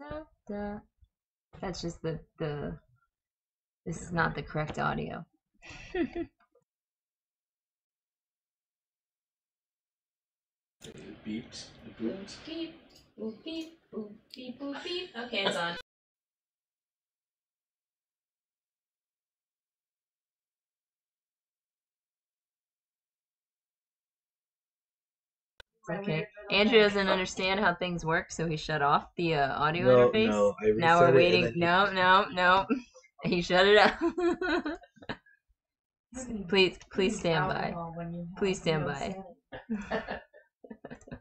Da, da. That's just the the. This is not the correct audio. It beeps. It boops. Beep, boop, beep, boop, beep, boop, beep. Okay, it's on. Okay. Andrew doesn't understand how things work, so he shut off the uh, audio No, interface. no, I now we're reset it waiting. then No, no, no. He shut it off. please, please stand by. Please stand by.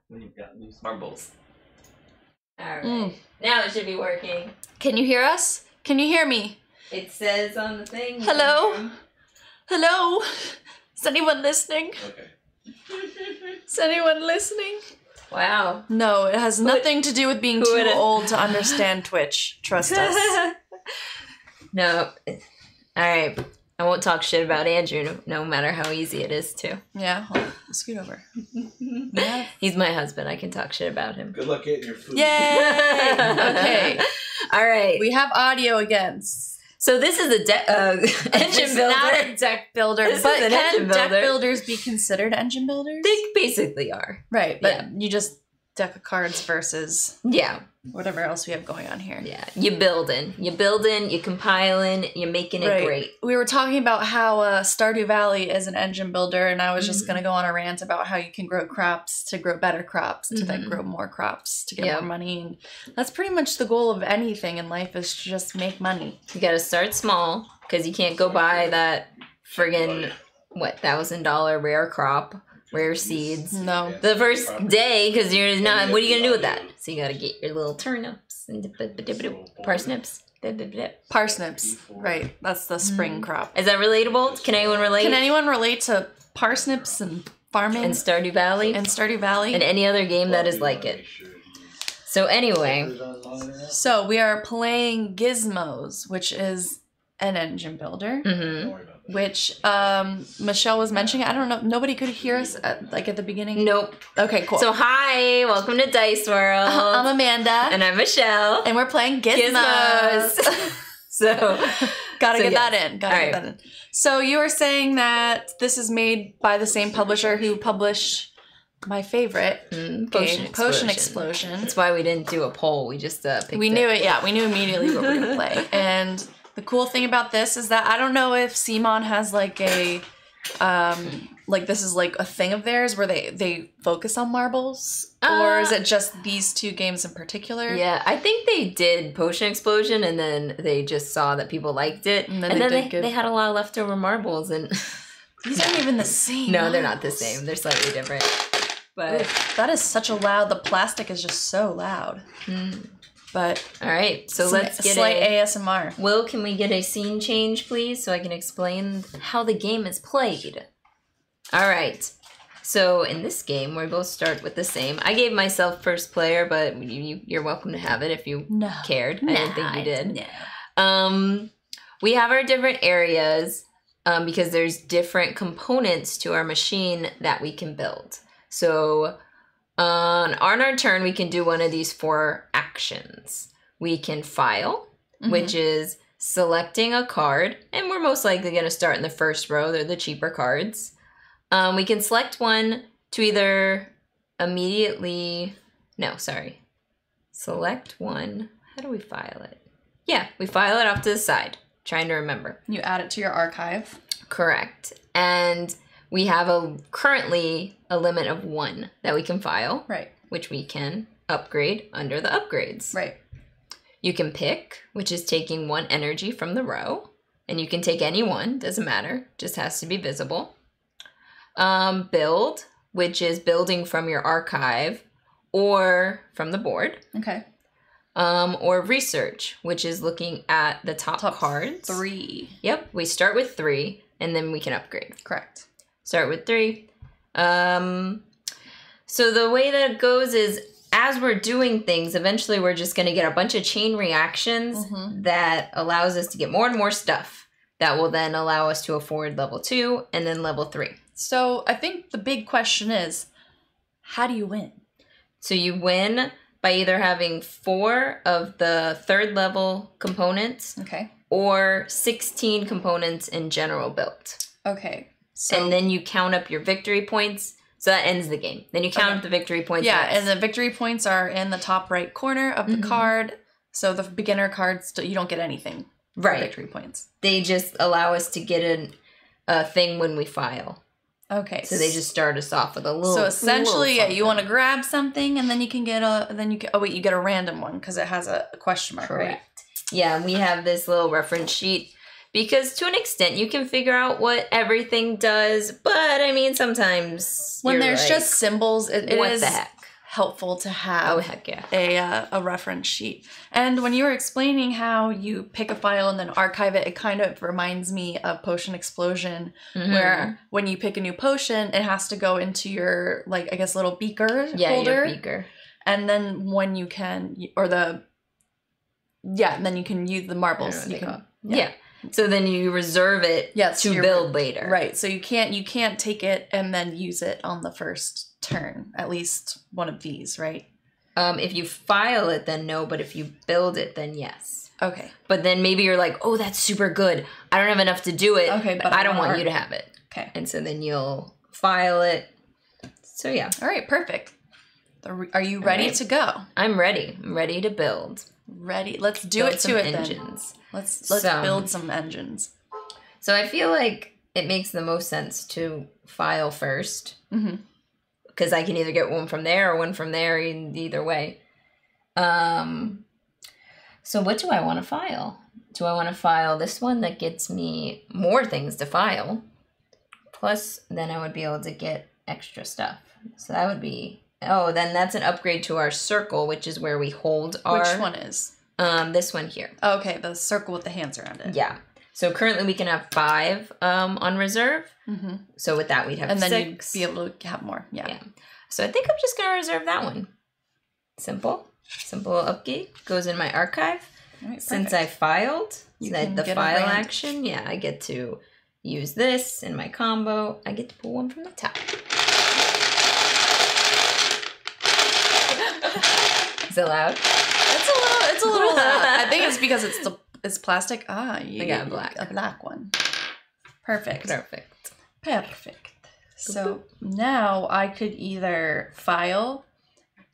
When you've got loose marbles. All right. Mm. Now it should be working. Can you hear us? Can you hear me? It says on the thing. Hello? Hello? Is anyone listening? Okay. Is anyone listening? Wow. No, it has nothing to do with being too would've- old to understand Twitch. Trust us. no. All right. I won't talk shit about Andrew, no, no matter how easy it is to. Yeah, well, scoot over. Yeah. He's my husband. I can talk shit about him. Good luck getting your food. Yay! Okay, All right. we have audio again. So this is a de- uh, engine builder. not a deck builder, This but can deck builder. builders be considered engine builders? they basically are. right, but Yeah. you just deck of cards versus Yeah. whatever else we have going on here. Yeah. you're building. you're building. you're compiling. You're making it Right. great. We were talking about how uh, Stardew Valley is an engine builder, and I was just Mhm. going to go on a rant about how you can grow crops to grow better crops to then Mhm. grow more crops to get Yeah. more money. And that's pretty much the goal of anything in life is to just make money. You got to start small because you can't go buy that friggin' what thousand dollar rare crop, rare seeds. No. the first day because you're not. What are you gonna do with that? So you gotta get your little turnips and dip- dip- dip- dip- parsnips. Parsnips. Right. That's the spring crop. Is that relatable? Can anyone relate? Can anyone relate to parsnips and farming in Stardew Valley and Stardew Valley? and any other game that is like it. So anyway, so we are playing Gizmos, which is an engine builder. hmm which um Michelle was mentioning. I don't know. Nobody could hear us at, like at the beginning. nope. Okay, cool. So hi, welcome to Dice World, I'm Amanda, and I'm Michelle. and we're playing Gizmos. Gizmos. so Gotta So get yes. that in. Gotta All get that in. So you were saying that this is made by the same publisher who published my favorite mm, game, Potion Explosion. That's why we didn't do a poll. We just uh, picked we it. knew it. Yeah, we knew immediately what we were gonna play. And the cool thing about this is that I don't know if CMON has like a, um, like this is like a thing of theirs where they they focus on marbles, or is Uh, it just these two games in particular? Yeah, I think they did Potion Explosion, and then they just saw that people liked it, And and then then, they they, they had a lot of leftover marbles, and These aren't even the same. no, they're not the same. They're slightly different. But Oof, that is such a loud. The plastic is just so loud. mm, But all right, so let's get slight a. ASMR. Will, can we get a scene change, please, so I can explain how the game is played? All right. So in this game, we both start with the same. I gave myself first player, but you, you, you're welcome to have it if you No. cared. I didn't think you did. No. Um, we have our different areas um, because there's different components to our machine that we can build. So on, on our turn, we can do one of these four actions. We can file, Mm-hmm. which is selecting a card, and we're most likely going to start in the first row. They're the cheaper cards. Um, we can select one to either immediately, no, sorry, select one. How do we file it? Yeah, we file it off to the side. Trying to remember. You add it to your archive. Correct. And we have a currently a limit of one that we can file, Right. which we can upgrade under the upgrades. Right. You can pick, which is taking one energy from the row, and you can take any one, doesn't matter, just has to be visible. Um, build, which is building from your archive or from the board. Okay. Um, or research, which is looking at the top, Top cards. Three. Yep, we start with three, and then we can upgrade. Correct. Start with three. Um, so the way that it goes is as we're doing things, eventually we're just going to get a bunch of chain reactions Mhm. that allows us to get more and more stuff that will then allow us to afford level two and then level three. So I think the big question is, how do you win? So you win by either having four of the third level components Okay. or 16 components in general built. Okay. So and then you count up your victory points. So that ends the game. Then you count Okay. up the victory points. yeah, and the victory points are in the top right corner of the Mhm. card. So the beginner cards, you don't get anything. right. Victory points. They just allow us to get an, a thing when we file. Okay. So they just start us off with a little. So essentially, yeah, you want to grab something, and then you can get a. Then you get. Oh wait, you get a random one because it has a question mark, right? Correct. Yeah, we have this little reference sheet because to an extent you can figure out what everything does, but I mean sometimes When there's like, just symbols, it, it what is the heck? helpful to have. Oh heck yeah! a uh, a reference sheet. And when you were explaining how you pick a file and then archive it, it kind of reminds me of Potion Explosion, Mhm. where when you pick a new potion, it has to go into your like I guess little beaker yeah, holder, your beaker. and then when you can or the yeah, and then you can use the I don't know marbles. Can- yeah. yeah. So then you reserve it Yeah, so to build later. Right. So you can't you can't take it and then use it on the first turn. At least one of these, right? Um, if you file it, then no. But if you build it, then yes. Okay. But then maybe you're like, oh, that's super good. I don't have enough to do it. Okay, but but I don't wanna you to have it. Okay. And so then you'll file it. So yeah, All right, perfect. Are are you ready right. to go? I'm ready. I'm ready to build. Ready. Let's do Build it to it then. Let's let's Some. build some engines. So I feel like it makes the most sense to file first Mm-hmm. because I can either get one from there or one from there in either way. Um, so what do I want to file? Do I want to file this one that gets me more things to file? Plus, then I would be able to get extra stuff. So that would be oh, then that's an upgrade to our circle, which is where we hold our Which one is? Um, this one here. Okay, the circle with the hands around it. Yeah. So currently we can have five um on reserve. Mm-hmm. So with that we'd have And then six. you'd be able to have more. Yeah. Yeah. So I think I'm just gonna reserve that one. Simple, simple upgrade goes in my archive. Right, Since. I filed You the, the file action, yeah, I get to use this in my combo. I get to pull one from the top. Is it loud? It's a little loud. I think it's because it's the it's plastic. Ah, you I got a black. a black one. Perfect. Perfect. Perfect. So now I could either file,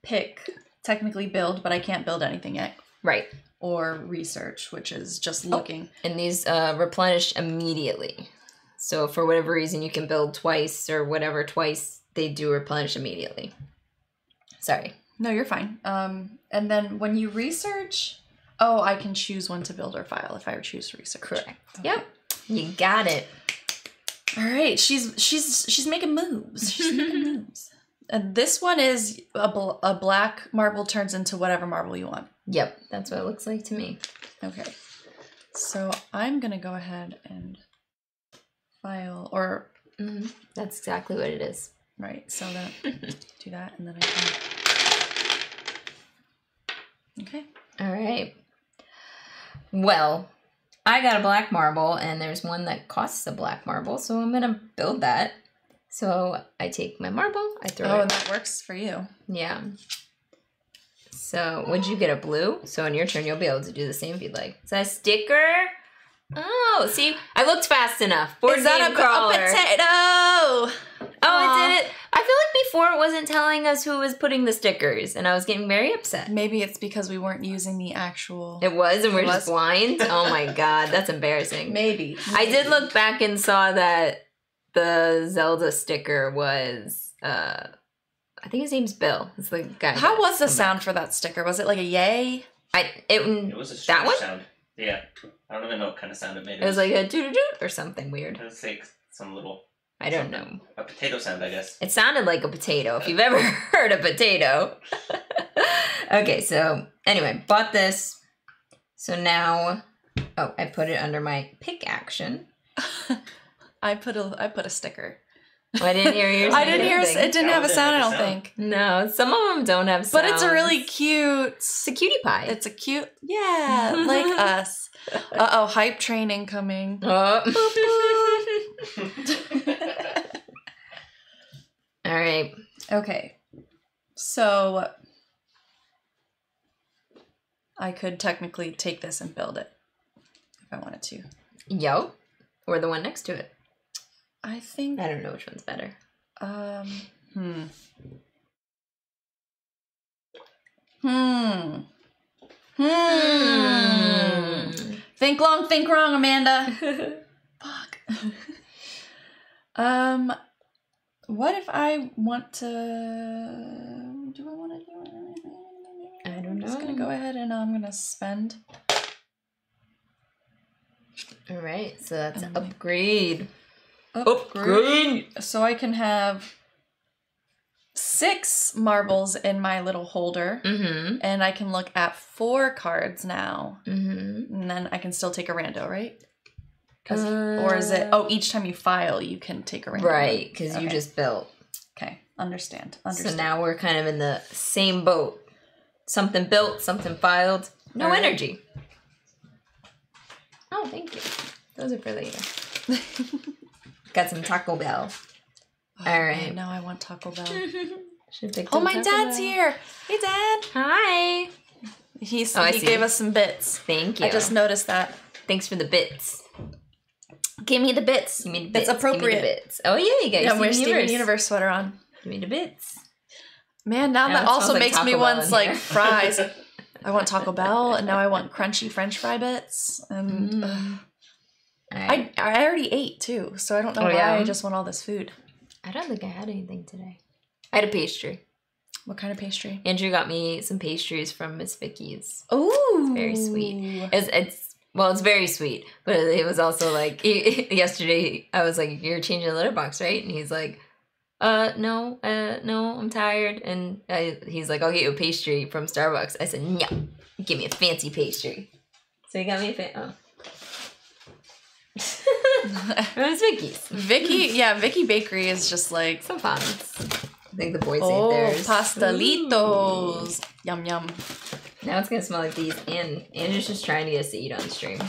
pick, technically build, but I can't build anything yet, Right. or research, which is just Oh. looking. and these uh, replenish immediately. So for whatever reason, you can build twice or whatever twice, they do replenish immediately. Sorry. No, you're fine. Um, and then when you research, oh, I can choose one to build or file if I choose research. Correct. Yep. You got it. All right, she's she's she's making moves. She's making moves. And this one is a, bl- a black marble turns into whatever marble you want. Yep. That's what it looks like to me. Okay. So I'm gonna go ahead and file or hmm That's exactly what it is. right. So that do that, and then I can. Okay. All right. Well, I got a black marble, and there's one that costs a black marble, so I'm gonna build that. So I take my marble, I throw Oh, it. and that works for you. Yeah. So would you get a blue? So on your turn, you'll be able to do the same if you'd like. Is that a sticker? Oh, see, I looked fast enough. Board Is that a, crawler. a potato? Oh, Aw. it did it. I feel like before it wasn't telling us who was putting the stickers, and I was getting very upset. Maybe it's because we weren't using the actual. It was, and we're It just was? blind. Oh my god, that's embarrassing. Maybe. I did look back and saw that the Zelda sticker was. uh I think his name's Bill. It's the guy. How was the sound for that sticker? Was it like a yay? I it, It was a That strange one? sound. Yeah. I don't even know what kind of sound it made. It was like a doo doo doo or something weird. It was like some little I don't Something. know. a potato sound, I guess. It sounded like a potato. If uh, you've ever heard a potato. okay, so anyway, bought this. So now, oh, I put it under my pick action. I put a I put a sticker. I didn't hear yours. I didn't hear. anything. It didn't have a didn't sound. I don't sound. think. No, some of them don't have But it's a really cute. It's a cutie pie. It's a cute. Yeah, like us. Uh oh, hype train incoming. oh. All right. Okay. So I could technically take this and build it if I wanted to. Yo, or the one next to it. I think. I don't know which one's better. Um. Hmm. Hmm. Hmm. Think long, think wrong, Amanda. Fuck. um. What if I want to? Do I want to do anything? I don't I'm just gonna go ahead and I'm gonna spend. All right, so that's an Oh my- upgrade. Upgrade. So I can have six marbles in my little holder, Mm-hmm. and I can look at four cards now, Mm-hmm. and then I can still take a rando, right? 'Cause- or is it? Oh, each time you file, you can take a rando. Right, because you just built. Okay, understand. Understand. So now we're kind of in the same boat. Something built, something filed. No right. energy. Oh, thank you. Those are for later. Got some Taco Bell. Oh, all right. man, Now I want Taco Bell. Oh, my Taco dad's Bell. here. Hey, Dad. Hi. He's Oh, he see. gave us some bits. Thank you. I just noticed that. Thanks for the bits. Give me the bits. Give me the It's bits. Give me the appropriate. bits. Oh yeah, you got Yeah, we're Steven Universe. Universe sweater on. Give me the bits. Man, now Now that also like makes me Bell want like fries. I want Taco Bell, and now I want crunchy French fry bits. And Mm. ugh, I I already ate too, so I don't know Oh, why yeah? I just want all this food. I don't think I had anything today. I had a pastry. What kind of pastry? Andrew got me some pastries from Miss Vicky's. Oh, very sweet. It's, it's well, it's very sweet, but it was also like yesterday. I was like, "You're changing the litter box, right?" And he's like, "Uh, no, uh, no, I'm tired." And I, he's like, "I'll get you a pastry from Starbucks." I said, "No, give me a fancy pastry." So he got me a fan. Oh. it was Vicky's. Vicky, yeah, Vicky Bakery is just like Some fans. I think the boys oh ate theirs. pastelitos. Yum yum. Now it's gonna smell like these, and Andrew's just trying to get us to eat on stream.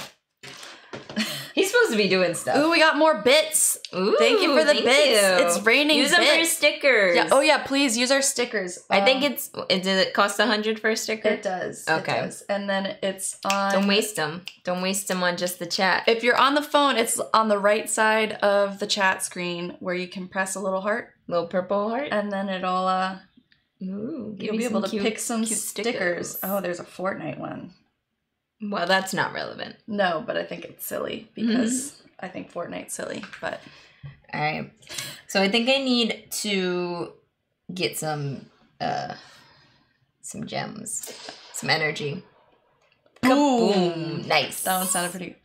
Supposed to be doing stuff. Ooh, we got more bits. Ooh, Thank you for the bits. you. It's raining Use them for stickers. Yeah. Oh yeah, please use our stickers. I think Um, it's. it- Does it cost a hundred for a sticker? it does. Okay. It does. And then it's on. Don't waste them. Don't waste them on just the chat. If you're on the phone, it's on the right side of the chat screen where you can press a little heart, Little purple heart. and then it'll uh Ooh, you'll be able to cute- pick some cute stickers. Oh, there's a Fortnite one. Well, that's not relevant. No, but I think it's silly because I think Fortnite's silly. But All right. So I think I need to get some, uh, some gems, some energy. Kaboom! Nice. that one sounded pretty.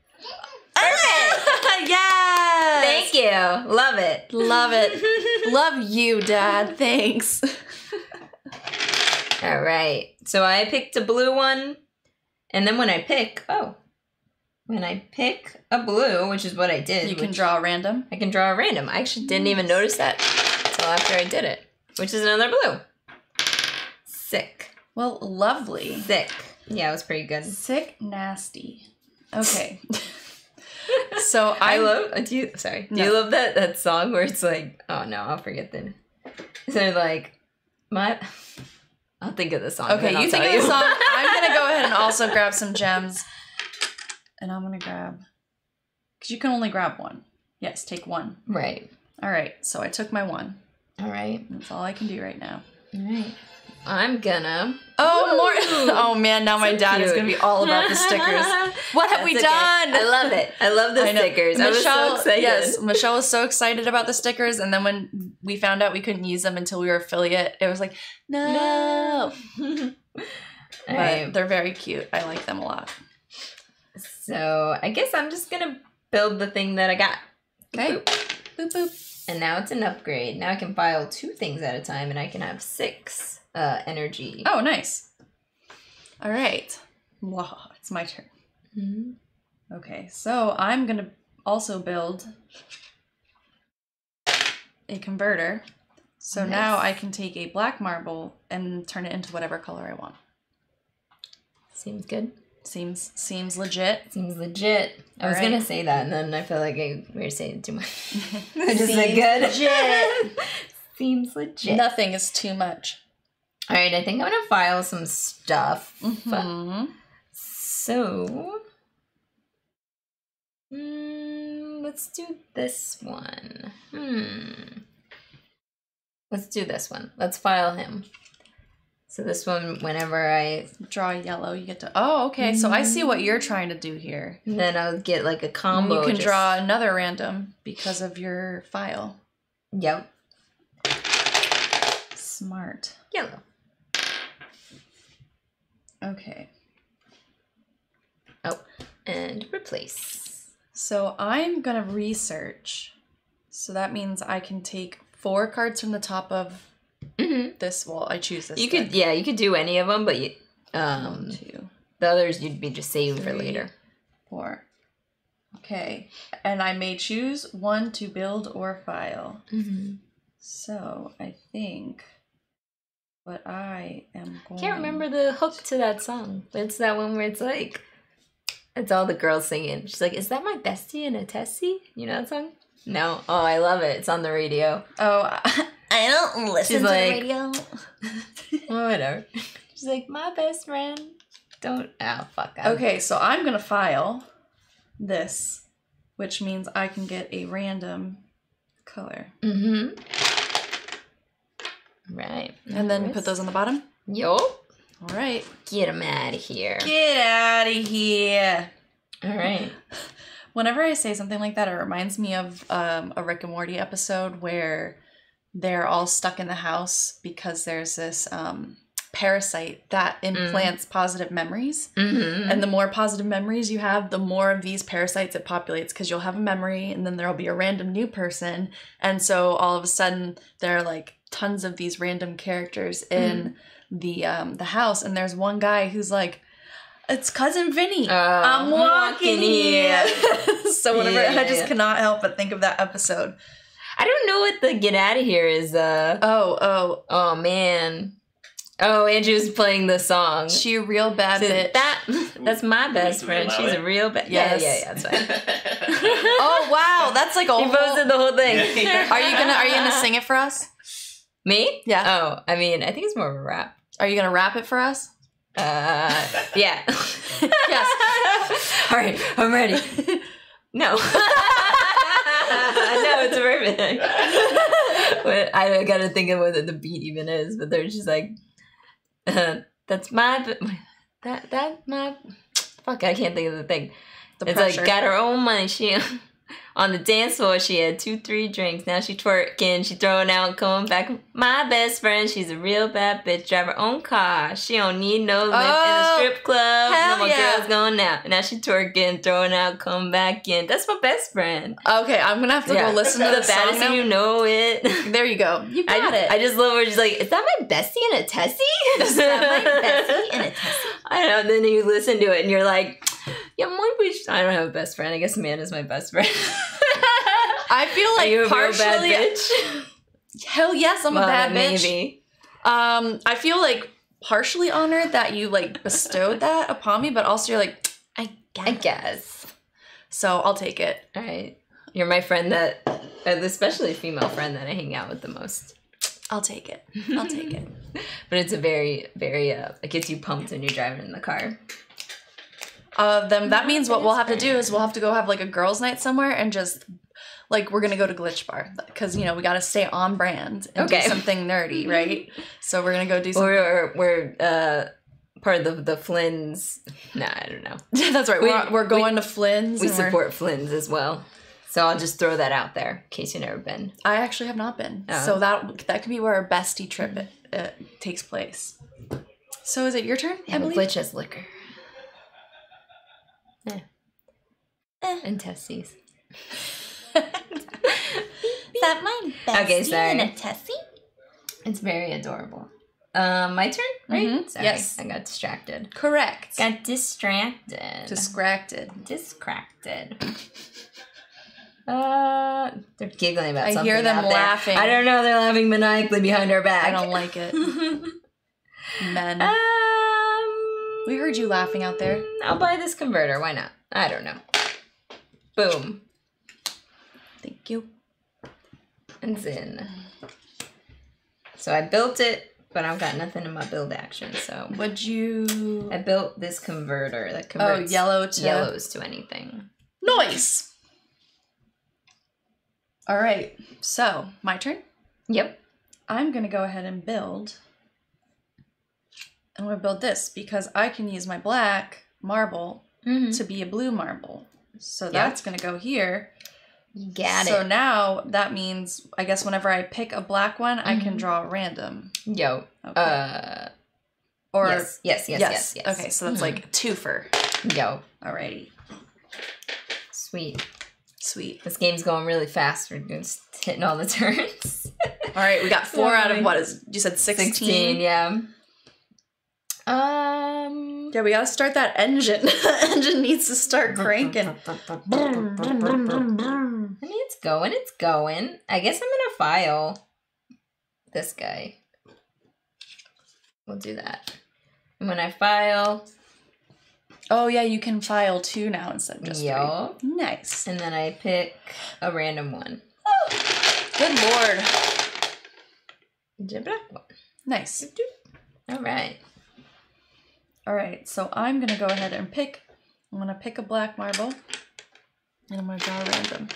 Perfect. yes. Thank you. Love it. Love it. Love you, Dad. Thanks. All right. So I picked a blue one, and then when I pick, oh, when I pick a blue, which is what I did, You can draw a random. I can draw a random. I actually didn't even notice that until after I did it, which is another blue. Sick, Well, lovely. sick. Yeah, it was pretty good. Sick, nasty. Okay. so I I love. uh, Do you? Sorry. Do you love that that song where it's like, oh no, I'll forget then. They're like, my. I'll think of the song. Okay, you think tell of the song. I'm gonna go ahead and also grab some gems. And I'm gonna grab because you can only grab one. Yes, take one. right. All right, so I took my one. All right. That's all I can do right now. All right. I'm gonna. Oh, Ooh. more! Oh man, now my So dad is gonna be all about the stickers. What have we That's okay. done? I love it. I love the I stickers. I was so. Yes, Michelle was so excited about the stickers, and then when we found out we couldn't use them until we were affiliate, it was like, no. All But right. they're very cute. I like them a lot. So I guess I'm just gonna build the thing that I got. Okay. Boop. Boop boop. And now it's an upgrade. Now I can file two things at a time, and I can have six uh, energy. Oh, nice. All right. Wow, it's my turn. Mhm. Okay, so I'm gonna also build a converter. So now I can take a black marble and turn it into whatever color I want. Seems good. Seems seems legit. Seems legit. I was Alright. gonna say that, and then I feel like I, we were saying too much. I just Seems good. legit. Seems legit. Nothing is too much. All right, I think I'm gonna file some stuff. Mhm. So, mm, let's do this one. Hmm. Let's do this one. Let's file him. So this one, whenever I, Draw yellow, you get to. Oh, okay. So I see what you're trying to do here. And then I'll get like a combo. you can just- draw another random because of your file. Yep. Smart. Yellow. Okay. Oh, and replace. So I'm gonna research. So that means I can take four cards from the top of hmm this. wall, I choose this. You could, yeah, you could do any of them, but you, One, um, two, the others you'd be just saving for Three. later. four. Okay, and I may choose one to build or file. Mm-hmm. So I think what I am going. Can't remember the hook to that song. It's that one where it's like, it's all the girls singing. She's like, "Is that my bestie in a tessie?" You know that song? No. Oh, I love it. It's on the radio. Oh, I don't listen She's to like- the radio. Oh, whatever. She's like, "My best friend." Don't. Ah, fuck. I'm- Okay, so I'm gonna file this, which means I can get a random color, Mm-hmm. Right. and then put those on the bottom. Yo. All right. Get him out of here. Get out of here. All right. Whenever I say something like that, it reminds me of um, a Rick and Morty episode where they're all stuck in the house because there's this um, parasite that implants positive memories. Mm-hmm. And the more positive memories you have, the more of these parasites it populates because you'll have a memory and then there'll be a random new person. And so all of a sudden there are like tons of these random characters in the um the house and there's one guy who's like it's cousin Vinny. Oh, I'm walking here. so whenever Yeah, I just cannot help but think of that episode. I don't know what the get out of here is. Uh. Oh, oh, Oh man. Oh, Andrew's playing the song. she a real bad Says, bitch. That that's my best Do friend. She's it? a real bad. Yes. Yeah, yeah, yeah. That's fine. oh wow, that's like a he whole. posted the whole thing. Are you gonna Are you gonna sing it for us? Me? Yeah. Oh, I mean, I think it's more of a rap. Are you gonna rap it for us? Uh, yeah. Yes. All right, I'm ready. No. No, it's perfect. I gotta think of what the beat even is. But they're just like, uh, that's my, that that my, fuck, I can't think of the thing. The it's pressure. like got her own money. She on the dance floor. She had two, three drinks. Now she twerking. She throwing out, coming back. My best friend. She's a real bad bitch. Drive her own car. She don't need no lift in Oh, a strip club. hell No more yeah. girls going out. Now she twerking, throwing out, coming back in. That's my best friend. Okay, I'm gonna have to Yeah. go listen to the the song you know it. There you go. You I got just, it. I just love her. She's like, is that my bestie and a tessie? Is that my bestie in a tessie? I know. Then you listen to it and you're like, yeah, my wish. I don't have a best friend. I guess Amanda's my best friend. I feel Are like you a partially. bad bitch? Hell yes, I'm Well, a bad bitch. Maybe. Um, I feel like partially honored that you like bestowed that upon me, but also you're like, I got I guess. So I'll take it. All right. You're my friend that, uh, especially female friend that I hang out with the most. I'll take it. I'll take it. But it's a very, very, uh, it gets you pumped when you're driving in the car. Uh, them. that means what we'll have to do is we'll have to go have like a girls' night somewhere and just like we're gonna go to Glitch Bar because you know we got to stay on brand and Okay. do something nerdy, right? So we're gonna go do something. Or we're, uh, part of the, the Flynn's. Nah, I don't know. That's right. We- we're, we're going to Flynn's. We support Flynn's as well. So I'll just throw that out there in case you've never been. I actually have not been. Oh. So that that could be where our bestie trip uh, takes place. So is it your turn? Yeah, I but believe. Glitch has liquor. Eh. Eh. And testes. Is that my bestie Okay, sorry. in a tessie? It's very adorable. Um, my turn, right? Mhm, Sorry, yes. I got distracted. Correct. Got distracted. Distracted. Discracted. Uh, they're giggling about I something. hear them out there. laughing. I don't know. They're laughing maniacally behind our back. I don't like it. Men. um, We heard you laughing out there. I'll buy this converter. Why not? I don't know. Boom. Thank you. And it's in. So I built it but I've got nothing in my build action, so Would you? I built this converter that Oh, converts yellow to yellows to anything. Noise. All right. So my turn. Yep. I'm gonna go ahead and build. I'm gonna build this because I can use my black marble Mm-hmm. to be a blue marble. So Yeah. that's gonna go here. You got so it. now that means I guess whenever I pick a black one, I can Mhm. draw random. Yo. Okay. Uh. or yes. Yes. Yes. Yes. Yes. Okay, so that's Mhm. like two for. Yo. Alrighty. Sweet. Sweet. This game's going really fast. We're just hitting all the turns. All right, we got four out of what is you said 16? yeah. Um. Yeah, we gotta start that engine. engine needs to start cranking. I mean, it's going. It's going. I guess I'm gonna file this guy. We'll do that. And when I file, Oh yeah, you can file two now instead of just yo, three. Nice. and then I pick a random one. Oh, good lord. The black one. Nice. All right. All right, so I'm gonna go ahead and pick. I'm gonna pick a black marble, and I'm gonna draw a random.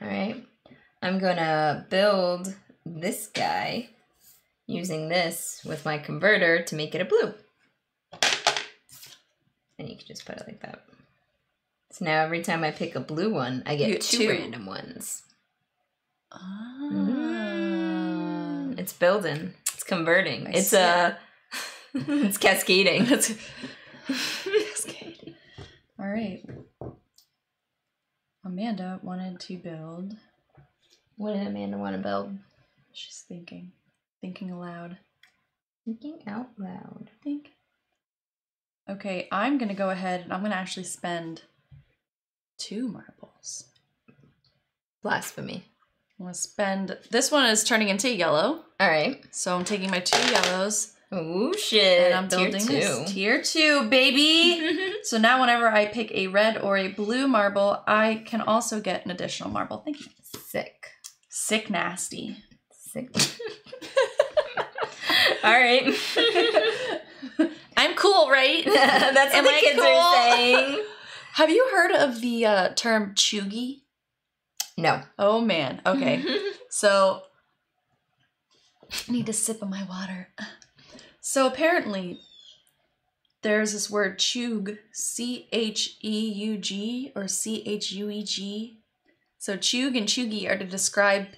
All right. I'm gonna build this guy using this with my converter to make it a blue. And you can just put it like that. So now every time I pick a blue one, I get get two, two. random ones. Ah. Mm, It's building. It's converting. I it's uh it's cascading. That's cascade. All right. Amanda wanted to build. what did Amanda want to build? She's thinking, thinking aloud. Thinking out loud. Think. Okay, I'm gonna go ahead and I'm gonna actually spend two marbles. Blasphemy. I'm gonna spend. This one is turning into yellow, All right. so I'm taking my two yellows Oh shit. and I'm Tier building two. this tier two, baby. so now, whenever I pick a red or a blue marble, I can also get an additional marble. Thank you. Sick. Sick nasty. Sick. All right. I'm cool, right? That's Am what I kids cool? are saying. Have you heard of the uh, term chuggy? No. Oh man. Okay. So I need to sip of my water. So apparently there's this word chug, C H E U G or C H U E G. So chug and chuggy are to describe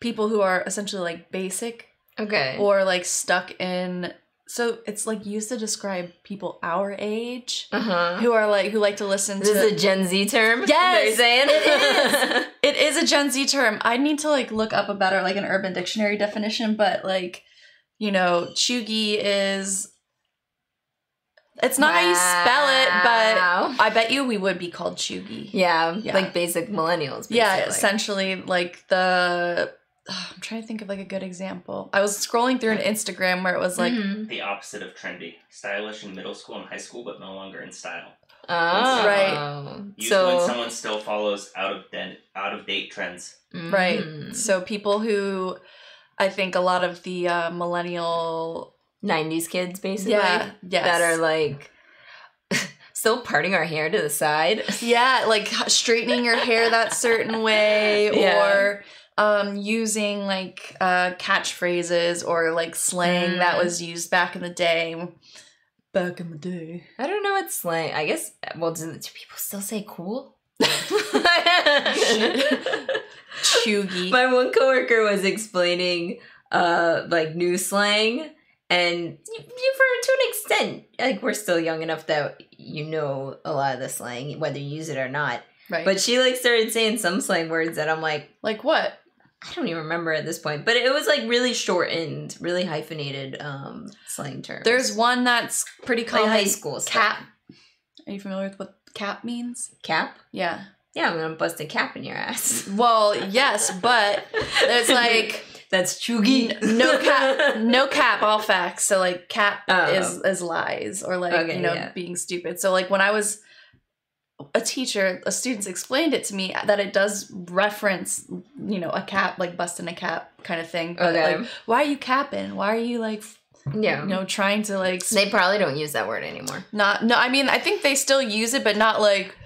people who are essentially like basic okay. or like stuck in so it's like used to describe people our age Uh huh. who are like who like to listen This to This is a Gen Z term. Yes, it It is a Gen Z term. I need to like look up a better like an Urban Dictionary definition, but like, you know, chuggy is. It's not how you spell it, but I bet you we would be called chuggy. Yeah, Yeah. like basic millennials. Yeah, essentially like the. I'm trying to think of like a good example. I was scrolling through an Instagram where it was like, Mhm. The opposite of trendy. Stylish in middle school and high school, but no longer in style. oh, Right. Used So when someone still follows out of de- out of date trends. right. mhm. So people who, I think a lot of the uh, millennial, 90s kids basically yeah, yes. that are like still parting our hair to the side. Yeah, like straightening your hair that certain way Yeah. or um using like uh catchphrases or like slang that Mm. was used back in the day. Back in the day. I don't know what slang. I guess well do, do people still say cool? Chuggy. My one coworker was explaining uh like new slang and y- y- for to an extent like we're still young enough that you know a lot of the slang whether you use it or not right. but she like started saying some slang words that i'm like like what? i don't even remember at this point but it was like really shortened really hyphenated um slang terms There's one that's pretty like common. high school cap. Are you familiar with what cap means? cap Yeah. yeah i'm gonna bust a cap in your ass Well, yes, but it's like that's chuggy no cap no cap all facts so like cap Oh. is is lies or like Okay, you know yeah. being stupid so like when i was a teacher, a students explained it to me that it does reference, you know, a cap like busting a cap kind of thing. But Okay. like, why are you capping? Why are you like, Yeah. you know, trying to like s- They probably don't use that word anymore. not? No, I mean, I think they still use it, but not like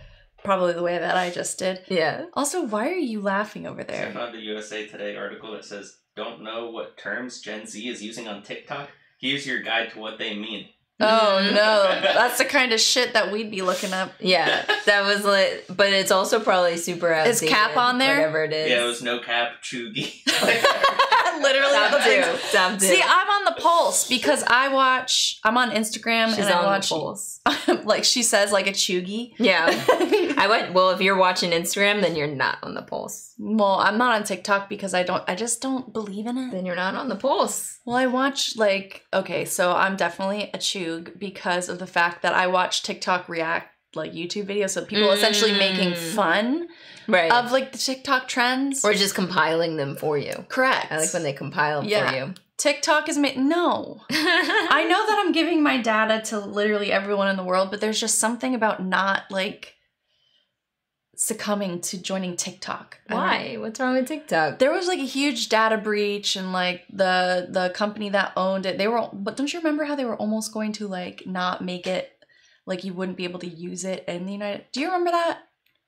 probably the way that I just did. Yeah. Also, why are you laughing over there? I there? found a USA Today article that says, "Don't know what terms Gen Z is using on TikTok? Here's your guide to what they mean." Oh no, that's the kind of shit that we'd be looking up. Yeah, that was like, but it's also probably super Is cap on there? Whatever it is. Yeah, it was no cap cheugy. Literally, Top the two. things- Top. See, I'm on the pulse because I watch. I'm on Instagram She's and I watch. the pulse. like she says, like a cheugy. Yeah. I went. Well, if you're watching Instagram, then you're not on the pulse. Well, I'm not on TikTok because I don't. I just don't believe in it. Then you're not on the pulse. Well, I watch like okay, so I'm definitely a chug because of the fact that I watch TikTok react like YouTube videos, so people essentially making Mm. fun Right. of like the TikTok trends. or just compiling them for you. correct. I like when they compile them Yeah. for you. TikTok is made. No, I know that I'm giving my data to literally everyone in the world, but there's just something about not like succumbing to joining TikTok. Why? What's wrong with TikTok? There was like a huge data breach and like the the company that owned it, they were but don't you remember how they were almost going to like not make it like you wouldn't be able to use it in the United Do you remember that?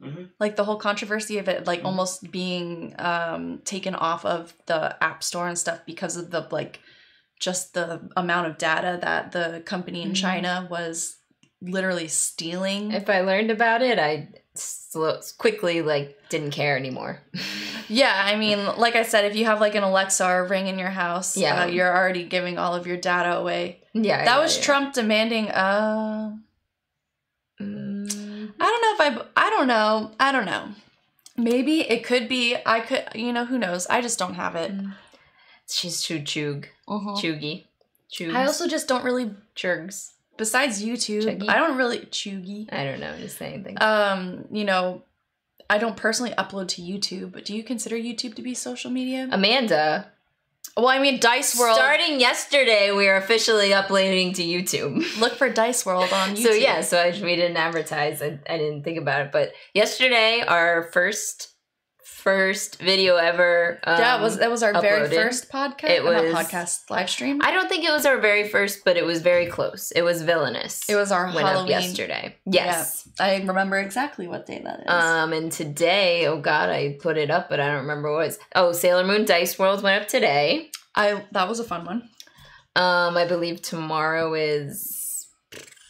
Mhm. Like the whole controversy of it like Mhm. almost being um taken off of the app store and stuff because of the like just the amount of data that the company in Mhm. China was literally stealing. If I learned about it, I sl- quickly like didn't care anymore. Yeah, I mean, like I said, if you have like an Alexa or Ring in your house, Yeah. uh, you're already giving all of your data away. yeah, That yeah, was yeah. Trump demanding. Uh, Mm, I don't know if I. I don't know. I don't know. Maybe it could be. I could. You know, who knows? I just don't have it. she's too chug, Mhm. cheugy, chugs. I also just don't really. chugs. Besides YouTube, Cheugy? I don't really cheugy. I don't know, just saying things. Um, you know, I don't personally upload to YouTube. But do you consider YouTube to be social media? Amanda, well, I mean, Dice World. starting yesterday, we are officially uploading to YouTube. Look for Dice World on YouTube. So yeah, so I, we didn't advertise. I, I didn't think about it, but yesterday our first first video ever. Um, yeah, it was that was our very first podcast. It uh, not was- podcast live stream. I don't think it was our very first, but it was very close. It was villainous. it was our Halloween. yesterday. Yes. I remember exactly what day that is. Um, and today, oh god, I put it up, but I don't remember what it was. Oh, Sailor Moon Dice World went up today. I that was a fun one. Um, I believe tomorrow is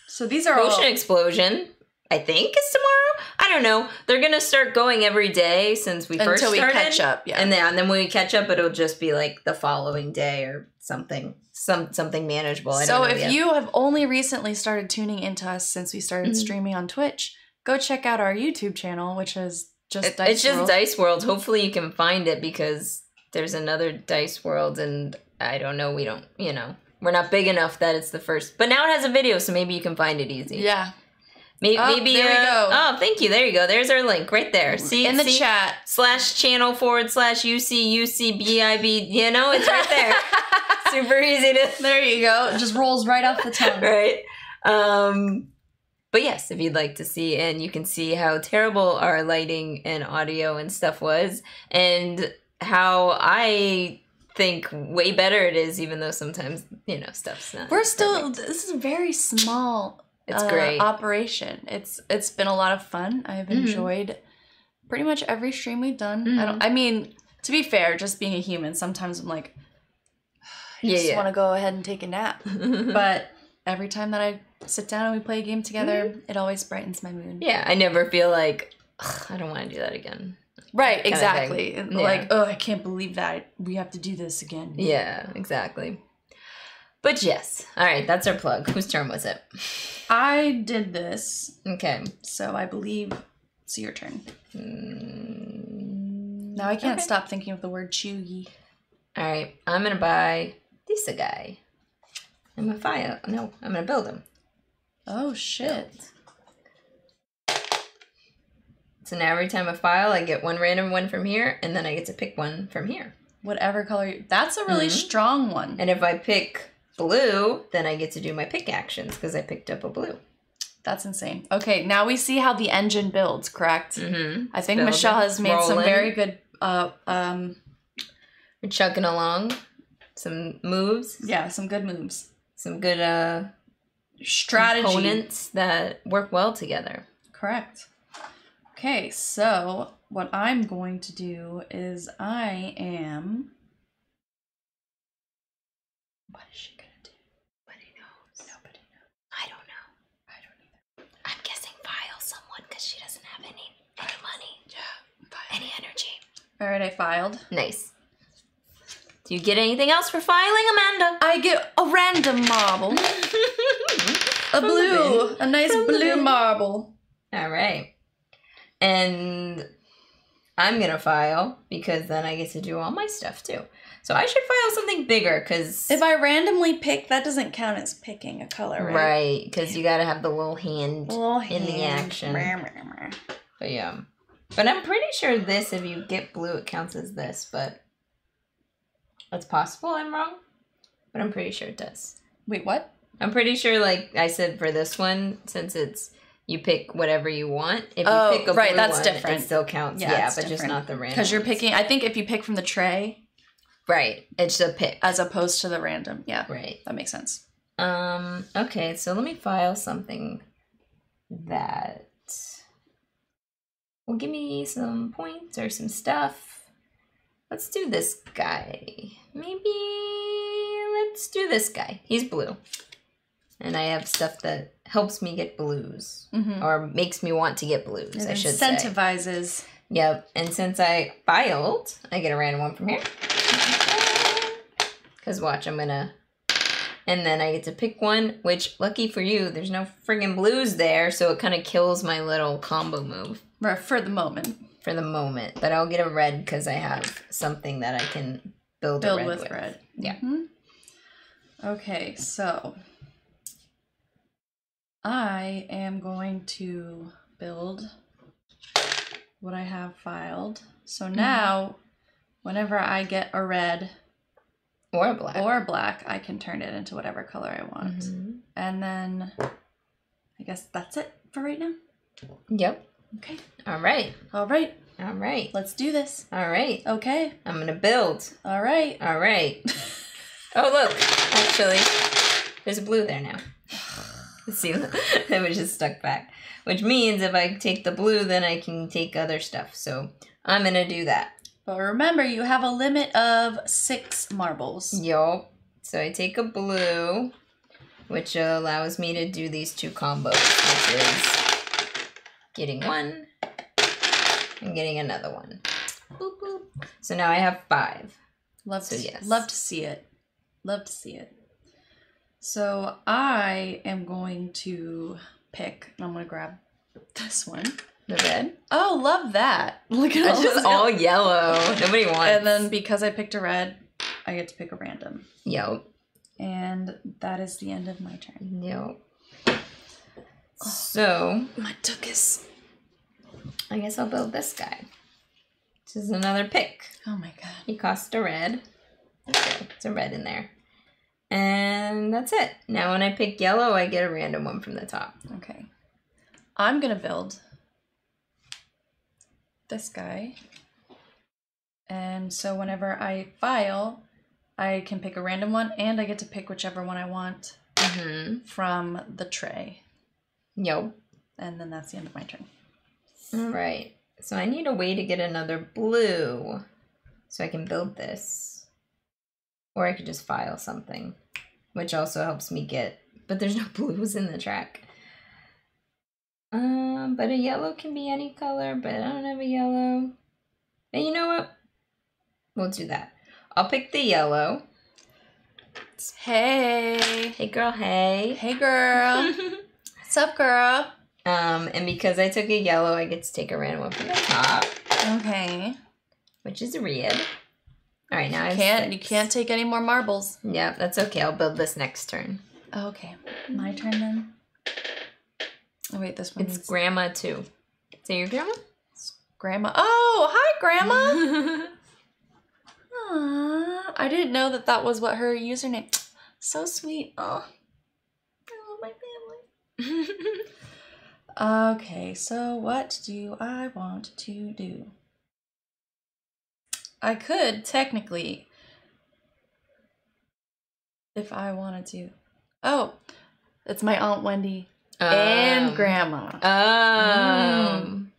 So these are Potion all Explosion. I think is tomorrow. I don't know. They're gonna start going every day since we first until we catch up. Yeah. And then, and then when we catch up, it'll just be like the following day or something, some something manageable. I so don't know if yet. you have only recently started tuning into us since we started Mhm. streaming on Twitch, go check out our YouTube channel, which is just It- Dice it's just Dice World. Hopefully, you can find it because there's another Dice World, and I don't know. We don't, you know, we're not big enough that it's the first. But now it has a video, so maybe you can find it easy. Yeah. Maybe. Oh, maybe there uh, go. Oh, thank you. There you go. There's our link right there. See In the see? chat. slash channel forward slash UC UCBIB. You know, it's right there. Super easy to There you go. It just rolls right off the tongue. right. Um, but yes, if you'd like to see, and you can see how terrible our lighting and audio and stuff was, and how I think way better it is, even though sometimes you know stuff's not. We're still perfect. this is very small It's uh, great. operation. It's it's been a lot of fun. I've Mhm. enjoyed pretty much every stream we've done. I Mhm. don't I mean, to be fair, just being a human, sometimes I'm like I Yeah, just yeah. want to go ahead and take a nap. But every time that I sit down and we play a game together, it always brightens my mood. yeah, I never feel like I don't want to do that again. Right, exactly. Yeah. Like, oh, I can't believe that we have to do this again. Yeah, exactly. But yes, all right, that's our plug. Whose turn was it? I did this, Okay. so I believe it's your turn. Mm, Now I can't okay. stop thinking of the word chewy. All right, I'm gonna buy this guy. I'm gonna file. No, I'm gonna build him. Oh shit. So now every time I file, I get one random one from here, and then I get to pick one from here. Whatever color you, that's a really Mhm. strong one. And if I pick blue, then I get to do my pick actions because I picked up a blue. That's insane. Okay, now we see how the engine builds, correct? Mm-hmm. I think Michelle has made some very good uh um We're chugging along. Some moves. yeah, some good moves. Some good uh Strategy. components that work well together. Correct. Okay, so what I'm going to do is I am What is she gonna do? Nobody knows. Nobody knows. I don't know. I don't either. I'm guessing file someone because she doesn't have any any money, Yeah. any energy. Alright, I filed. Nice. Do you get anything else for filing, Amanda? I get a random marble. A blue. A nice From blue marble. All right. And I'm going to file because then I get to do all my stuff too. So I should file something bigger because. If I randomly pick, that doesn't count as picking a color, right? Right, because you got to have the little hand. Little In the action. But yeah. But I'm pretty sure this, if you get blue, it counts as this. But it's possible I'm wrong. But I'm pretty sure it does. Wait, what? I'm pretty sure, like I said for this one, since it's you pick whatever you want. If you Oh, pick a right, that's one, different. It still counts. Yeah, Yeah, but just not the random. Because you're picking. I think if you pick from the tray Right. It's a pick. as opposed to the random, yeah, right. that makes sense. Um. Okay. So let me file something that will give me some points or some stuff. Let's do this guy. Maybe let's do this guy. He's blue, and I have stuff that helps me get blues Mm-hmm. or makes me want to get blues. It I should say. incentivizes. Yep. And since I filed, I get a random one from here. Because watch, I'm gonna. And then I get to pick one, which, lucky for you, there's no friggin' blues there, so it kind of kills my little combo move for the moment. for the moment. But I'll get a red because I have something that I can build, a Build red with with. red. Yeah. Mhm. Okay, so I am going to build what I have filed. So Mm-hmm. now, whenever I get a red Or a black. or a black, I can turn it into whatever color I want. Mhm. And then I guess that's it for right now. Yep. Okay. All right. All right, All right. let's do this. All right. Okay. I'm gonna build. All right. All right. oh, look. Actually, there's a blue there now. See, it was just stuck back. Which means if I take the blue, then I can take other stuff. So I'm gonna do that. But remember, you have a limit of six marbles. Yup. So I take a blue, which allows me to do these two combos, which is getting one and getting another one. Boop, boop. So now I have five. Love So to yes. love to see it. Love to see it. So I am going to pick. and I'm gonna grab this one. The red. Oh, love that! Look at That's all just all yellow. Nobody wants. And then because I picked a red, I get to pick a random. Yep. And that is the end of my turn. So My tuchus. I guess I'll build this guy. This is another pick. Oh my god. He cost a red. Okay, it's a red in there. And that's it. Now when I pick yellow, I get a random one from the top. Okay. I'm gonna build this guy. And so whenever I file, I can pick a random one and I get to pick whichever one I want Mm-hmm. from the tray. Yup. And then that's the end of my turn. All right. So I need a way to get another blue so I can build this. Or I could just file something, which also helps me get, but there's no blues in the track. Um, but a yellow can be any color, but I don't have a yellow. And you know what? We'll do that. I'll pick the yellow. Hey. Hey girl, hey. Hey girl. What's up, girl? Um, and because I took a yellow, I get to take a random one from the top, Okay. which is red. All right, now I have Can't you can't take any more marbles. Yeah, that's okay. I'll build this next turn. Okay. My turn then. Oh wait, this one It's is grandma too. Is that your grandma? It's grandma. Oh, hi grandma. Aww, I didn't know that that was what her username. So sweet. Oh, I love my family. Okay, so what do I want to do? I could technically, if I wanted to. Oh, it's my Aunt Wendy and Um, Grandma. Um,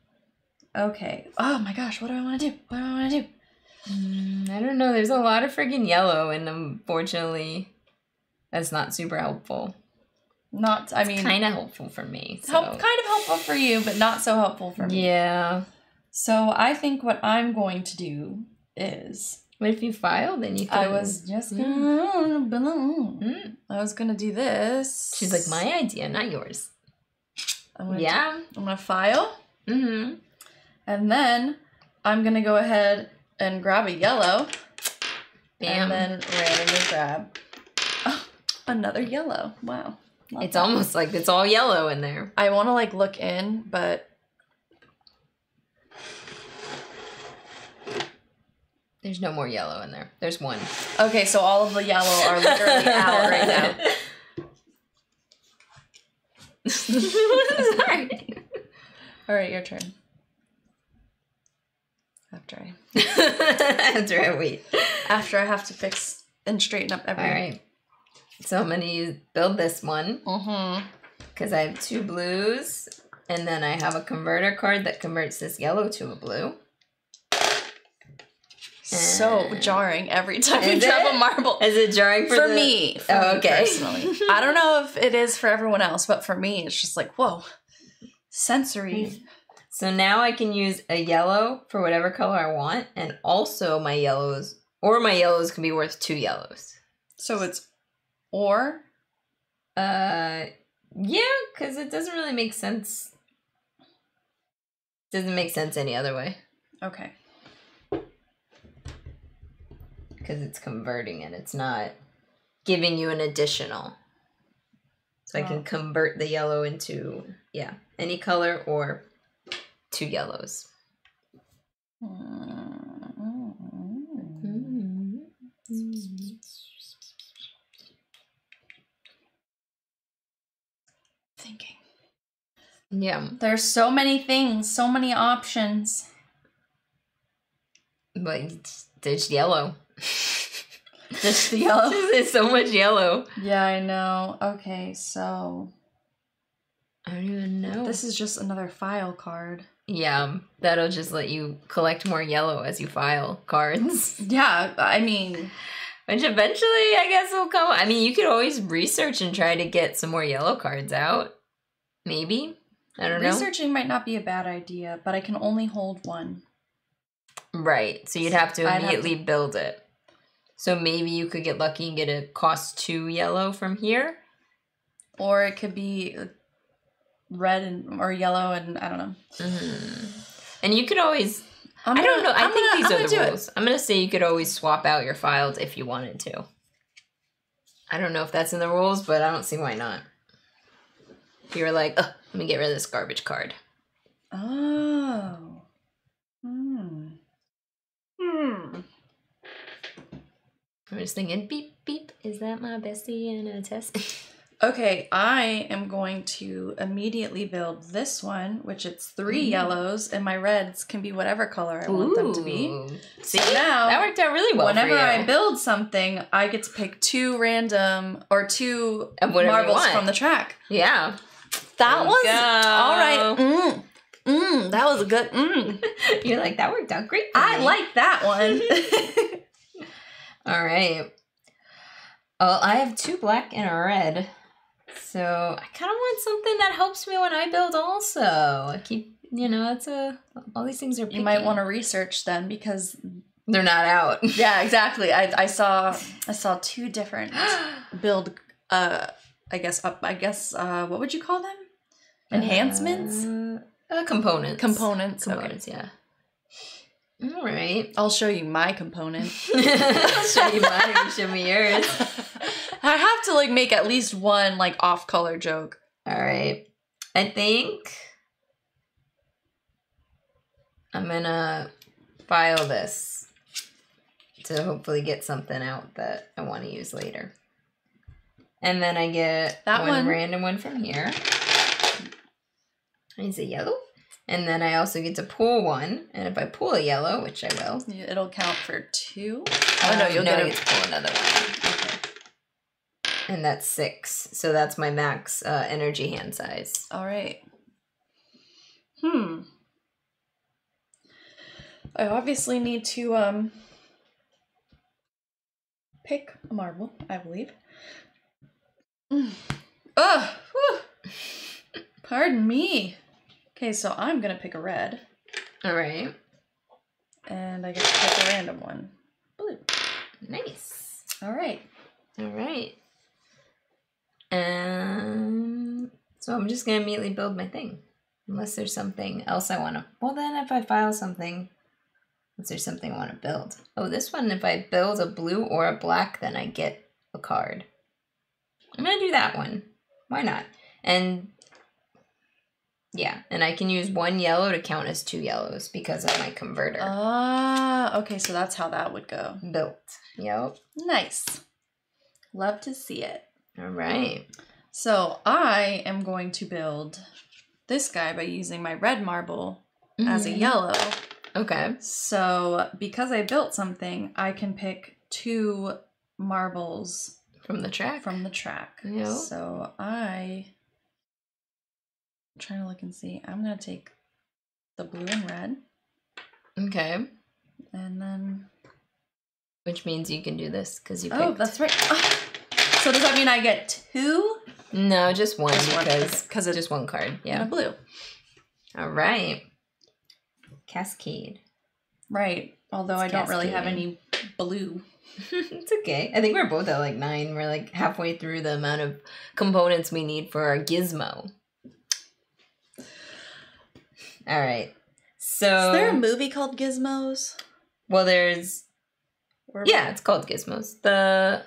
Okay. Oh my gosh, what do I want to do? What do I want to do? mm, I don't know. There's a lot of friggin' yellow, and unfortunately, that's not super helpful. Not, I mean, Kind of helpful for me. So. help, kind of helpful for you, but not so helpful for me. Yeah. So I think what I'm going to do is What if you file? Then you. Can... I was just gonna. Mm. I was gonna do this. She's like my idea, not yours. I'm gonna Yeah. I'm gonna file, Mm-hmm. and then I'm gonna go ahead and grab a yellow, Bam. and then randomly grab oh, another yellow. Wow. Love it's that. almost like it's all yellow in there. I want to like look in, but There's no more yellow in there. There's one. okay. So all of the yellow are literally out right now. Sorry. All right, your turn. After I After I wait. after I have to fix and straighten up everything. right. So I'm gonna use build this one Mm-hmm. because I have two blues, and then I have a converter card that converts this yellow to a blue. So jarring every time you drop it? a marble. Is it jarring for, For, the- me, for Oh, me okay. personally. I don't know if it is for everyone else, but for me, it's just like whoa, sensory. So now I can use a yellow for whatever color I want, and also my yellows, or my yellows can be worth two yellows. So it's or Uh, yeah, because it doesn't really make sense. Doesn't make sense any other way okay. because it's converting it. It's not giving you an additional. So I Oh. can convert the yellow into yeah any color or two yellows. Thinking. Yeah, There's so many things, so many options. but it's- there's yellow. Just the yellow. There's so much yellow. yeah, I know. Okay, so I don't even know. this is just another file card. yeah, that'll just let you collect more yellow as you file cards. Yeah, I mean, Which eventually, I guess, will come. I mean, you could always research and try to get some more yellow cards out. Maybe. I don't know. researching might not be a bad idea, but I can only hold one. Right. So you'd have to I'd have to- immediately build it. So maybe you could get lucky and get a cost two yellow from here. Or it could be red and or yellow and I don't know. hmm And you could always. I'm I don't know. I I'm think gonna- these I'm are the do it. rules. I'm going to say you could always swap out your files if you wanted to. I don't know if that's in the rules, but I don't see why not. You were like, let me get rid of this garbage card. Oh. Hmm. Hmm. I'm just thinking, beep, beep, is that my bestie in a test? Okay, I am going to immediately build this one, which it's three Ooh. yellows, and my reds can be whatever color I want them to be. See, So now, that worked out really well Whenever. I build something, I get to pick two random or two Of whatever you marbles from the track. yeah. That was go. all right. Mm, mm, that was a good. Mm. You're like, that worked out great I me." like that one. All right. Well, I have two black and a red. So I kind of want something that helps me when I build also. I keep, you know, that's a, all these things are you might want to research then because They're not out. yeah, exactly. I, I saw I saw two different build. Uh, I guess up. I guess uh, what would you call them? Enhancements. Uh, uh, components. Components. Okay. Components, yeah. All right. I'll show you my component. I'll show you mine. You show me yours. I have to like make at least one like off color joke. All right. I think I'm gonna file this to hopefully get something out that I want to use later. And then I get That one, one- random one from here. is a yellow. And then I also get to pull one. And if I pull a yellow, which I will, It'll count for two. Oh no, um, you'll no, get a to pull another one. Okay. And that's six. So that's my max uh, energy hand size. All right. Hmm. I obviously need to um pick a marble, I believe. Ugh. Pardon me. Okay, so I'm gonna pick a red, All right. and I get to pick a random one. Blue. Nice. All right. All right. Um, so I'm just gonna immediately build my thing, unless there's something else I want to. Well, then if I file something, unless there's something I want to build. Oh, this one, if I build a blue or a black, then I get a card. I'm gonna do that one. Why not? And yeah, and I can use one yellow to count as two yellows because of my converter Ah, okay, so that's how that would go. built. Yep. Nice. Love to see it. All right. So I am going to build this guy by using my red marble as a Mhm. yellow. Okay. So because I built something, I can pick two marbles From the track. from the track. Yep. So I I'm trying to look and see. I'm gonna take the blue and red Okay. and then Which means you can do this because you oh, picked. Oh, that's right. Ah. So does that mean I get two? No, just one Just because okay, 'cause it- just one card. Yeah. blue. All right. Cascade. Right. Although It's I don't really have any blue. it's okay. I think we're both at like nine. We're like halfway through the amount of components we need for our gizmo. All right. So Is there a movie called Gizmos? well, there's Or- yeah, it's called Gizmos. The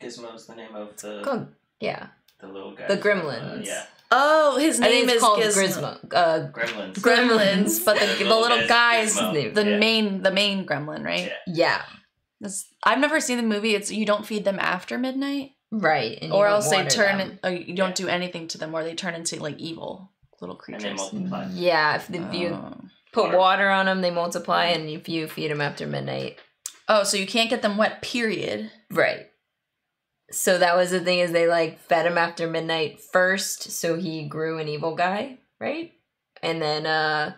Gizmo's the name of the called yeah, the little guy. the from, uh, Gremlins. yeah, Oh, his name is called Gizmo. Gizmo. Uh, Gremlins. Gremlins, but the, Yeah, the little little guy's guys, Gizmo. the Yeah. main, the main gremlin, right? Yeah. yeah, This- I've never seen the movie. It's you don't feed them after midnight, right. and or else they turn. them. Uh, you don't do anything to them, or they turn into like evil little And creatures. they. Yeah, if, if you Oh. put water on them, they multiply, and if you feed them after midnight, oh, so you can't get them wet. Period. right. So that was the thing is they like fed him after midnight first, so he grew an evil guy, right? And then uh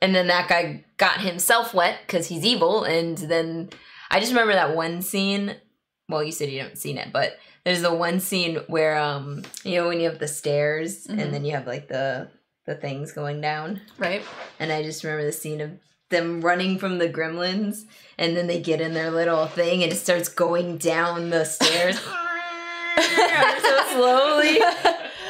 and then that guy got himself wet because he's evil, and then I just remember that one scene. Well, you said you haven't seen it, but there's the one scene where um you know when you have the stairs Mhm. and then you have like the the things going down. Right. And I just remember the scene of them running from the gremlins, and then they get in their little thing, and it starts going down the stairs so slowly.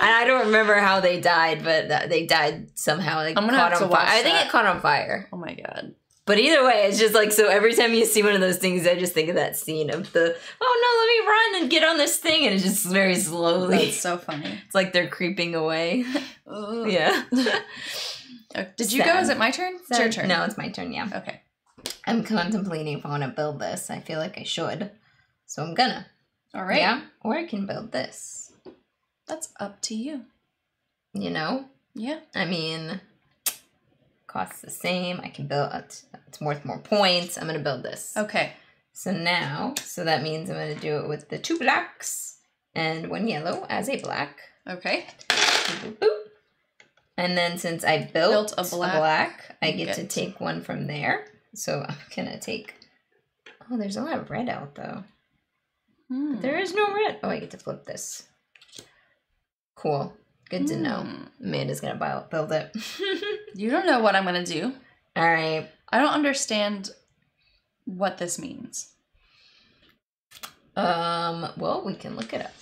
And I don't remember how they died, but they died somehow. Like I'm gonna caught have to fire. watch I think it caught on fire. Oh my god. But either way, it's just like so. Every time you see one of those things, I just think of that scene of the oh no, let me run and get on this thing, and it's just very slowly. That's so funny. It's like they're creeping away. yeah. Did you go? Is it my turn? It's your turn. No, it's my turn. Yeah. Okay. I'm contemplating if I want to build this. I feel like I should. So I'm gonna. All right. Yeah. Or I can build this. That's up to you. You know? Yeah. I mean, costs the same. I can build it. It's worth more points. I'm gonna build this. Okay. So now, so that means I'm gonna do it with the two blacks and one yellow as a black. Okay. Boop, boop, boop. And then since I built, Built a a black, black, I get, get to to- take one from there. So I'm gonna take. Oh, there's a lot of red out though. Hmm. There is no red. Oh, I get to flip this. Cool. Good to know. Hmm. Amanda's gonna build it. You don't know what I'm gonna do. All right. I don't understand what this means. Um. Well, we can look it up.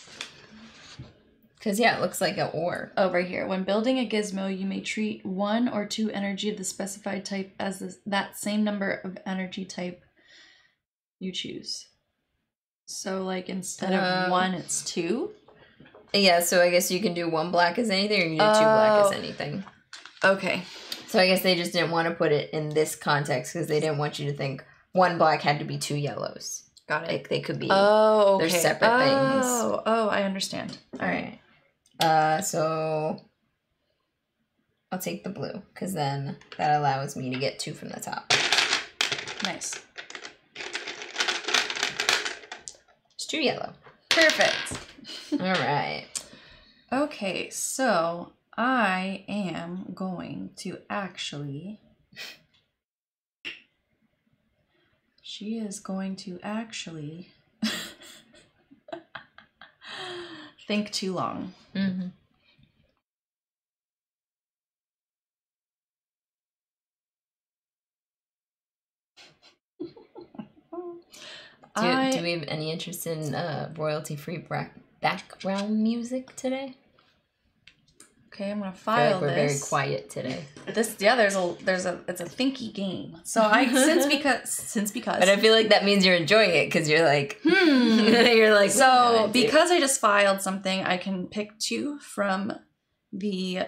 Cause yeah, it looks like an ore. Over here, when building a gizmo, you may treat one or two energy of the specified type as the, that same number of energy type you choose. So, like instead of Um, one, it's two. Yeah. So I guess you can do one black as anything, or you can do two black as Oh. anything. Okay. So I guess they just didn't want to put it in this context because they didn't want you to think one black had to be two yellows. Got it. Like they could be. Oh, okay. they're separate things. Oh, oh, I understand. All right. Uh, so I'll take the blue because then that allows me to get two from the top. Nice. Just two yellow. Perfect. All right. Okay, so I am going to actually. She is going to actually think too long. Mm-hmm. Do, I, do we have any interest in uh, royalty-free bra- background music today? okay, I'm gonna I feel file like we're this. very quiet today. This yeah, there's a there's a it's a thinky game. So I since because since because But I feel like that means you're enjoying it because you're like, hmm. you're like. "What I So because I just filed something, I can pick two from the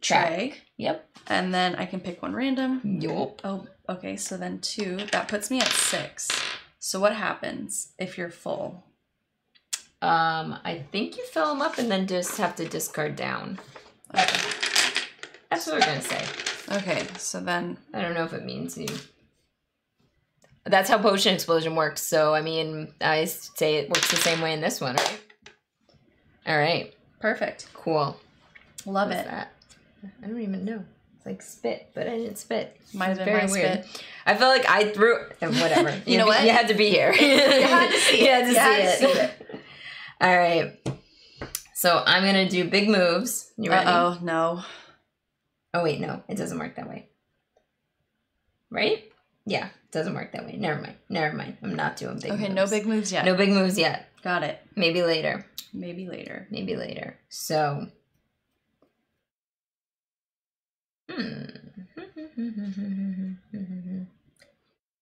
tray, Yep. and then I can pick one random. Yup. Oh, okay. So then two. That puts me at six. So what happens if you're full? Um, I think you fill them up and then just have to discard down. Okay. That's what we're gonna say. Okay. So then I don't know if it means you. That's how potion explosion works. So I mean, I say it works the same way in this one, right? All right. perfect. Cool. Love it. I don't even know. Like spit, but I didn't spit. Might have been my weird. I felt like I threw whatever. You know what? You had to be here. you had to see it. You had to, You see, had to see it. All right. So I'm gonna do big moves. You ready? Uh oh no. Oh wait, no, it doesn't work that way. Right? Yeah, it doesn't work that way. Never mind. Never mind. I'm not doing big. Okay. moves. No big moves yet. No big moves yet. Got it. Maybe later. Maybe later. Maybe later. So. Hmm.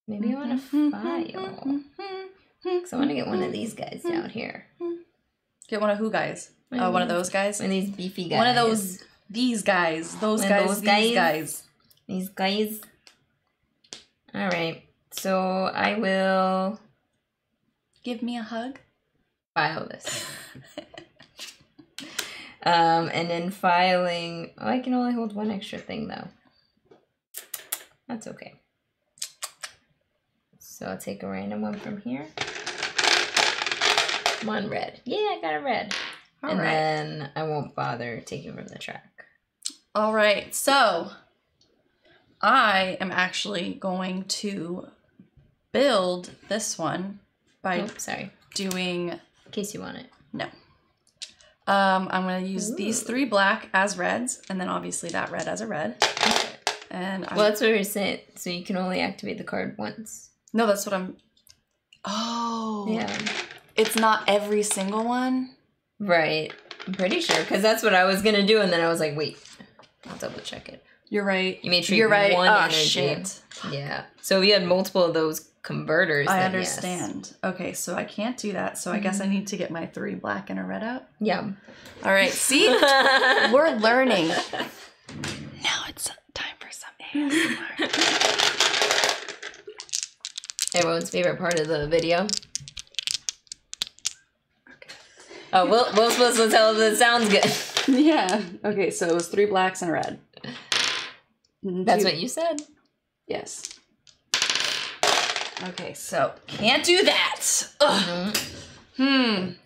Maybe I want to file. Because I want to get one of these guys down here. Get one of who guys? Oh, one of those guys. One of these beefy guys. One of those. These guys. Those One guys. those these guys? guys. These guys. All right. So I will Give me a hug. file this. um, and then filing. Oh, I can only hold one extra thing though. That's okay. So I'll take a random one from here. One red. Yeah, I got a red. All and right. then I won't bother taking from the track. All right. So I am actually going to build this one by Oh, sorry. doing In case you want it. no. Um, I'm going to use these three black as reds, and then obviously that red as a red. And I'm, Well, that's what we saying. So you can only activate the card once. no, that's what I'm. Oh, Yeah. It's not every single one. Right. I'm pretty sure because that's what I was gonna do, and then I was like, wait, I'll double check it. You're right. You may treat You're right. one oh energy. shit. Yeah. So if you had multiple of those converters. I then yes. understand. Okay, so I can't do that. So I guess I mm-hmm. need to get my three black and a red out. Yeah. All right. See, we're learning. Now it's time for some ASMR. Everyone's favorite part of the video. Oh, Will, Will's supposed to tell us it sounds good. yeah. Okay, so it was three blacks and a red. That's Two- what you said. Yes. Okay, so can't do that. Ugh. Mhm.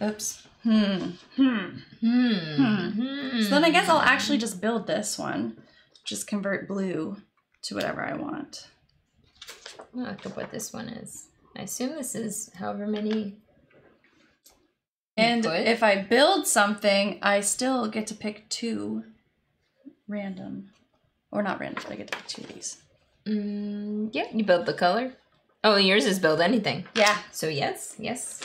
Hmm. Oops. Hmm. Hmm. Hmm. Hmm. So then I guess I'll actually just build this one. Just convert blue to whatever I want. I'll look up what this one is. I assume this is however many. And if I build something, I still get to pick two random. Or not random, but I get to pick two of these. Mm, yeah, you build the color. Oh, yours is build anything. Yeah. So yes, yes.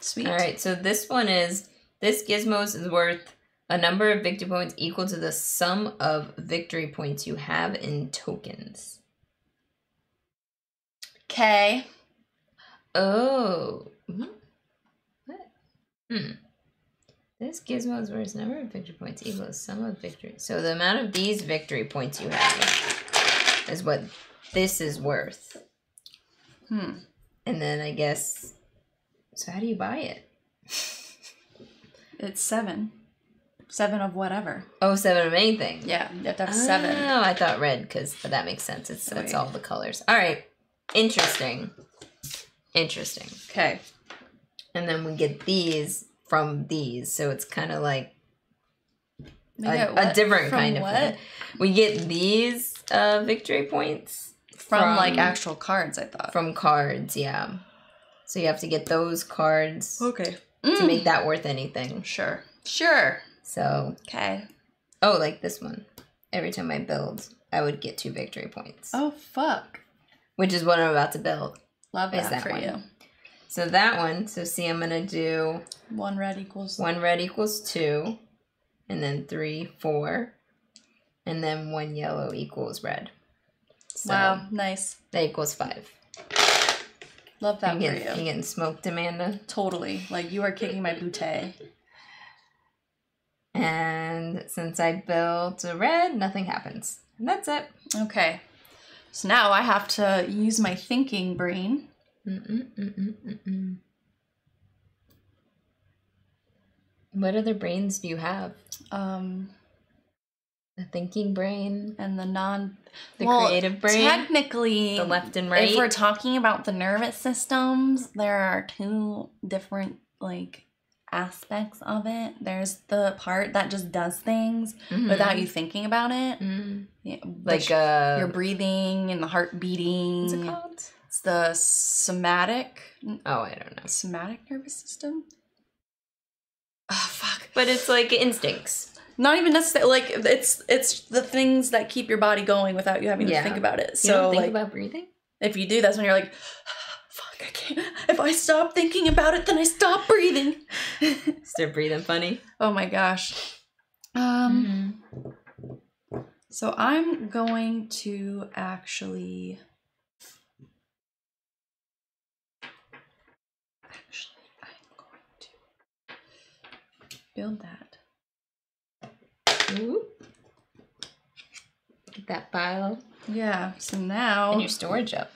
Sweet. All right. So this one is this gizmos is worth a number of victory points equal to the sum of victory points you have in tokens. Okay. Oh. Mhm. What? Hmm. This gizmo is worth a number of victory points equal to the sum of victory. So the amount of these victory points you have is what this is worth. Hmm. And then I guess. So how do you buy it? It's seven. seven of whatever. Oh, seven of anything. Yeah, you have to have seven. Oh, I thought red because that makes sense. It's it's all the colors. All right, interesting, interesting. Okay. And then we get these from these, so it's kind of like a, a different kind of what? thing. We get these uh, victory points From, like actual cards, I thought. from cards. Yeah, so you have to get those cards okay. to make that worth anything. Sure. Sure. So Okay. oh, like this one. Every time I build, I would get two victory points, Oh fuck. which is what I'm about to build. Love Is that, that for one. you. So that one. So see, I'm gonna do One red equals one red equals two, and then three, four, and then one yellow equals red. So Wow, nice. that equals five. Love that for getting, you. you getting smoked, Amanda? Totally. Like you are kicking my bootay. And since I built a red, nothing happens. And that's it. Okay. So now I have to use my thinking brain. Mm-mm-mm-mm-mm. What other brains do you have? Um The thinking brain, and the non the Well, creative brain, technically the left and right. if we're talking about the nervous systems, there are two different like aspects of it. There's the part that just does things Mhm. without you thinking about it. Mhm. Yeah, like uh, your breathing and the heart beating. what's it called? It's the somatic Oh, I don't know. somatic nervous system. Oh fuck. But it's like instincts. Not even necessarily like it's it's the things that keep your body going without you having Yeah. to think about it. You So don't think like about breathing? if you do, that's when you're like, fuck, I can't. If I stop thinking about it, then I stop breathing. Start breathing funny. oh my gosh. Um. So I'm going to actually. Actually, I'm going to build that. Get that file Yeah. So now. and your storage up.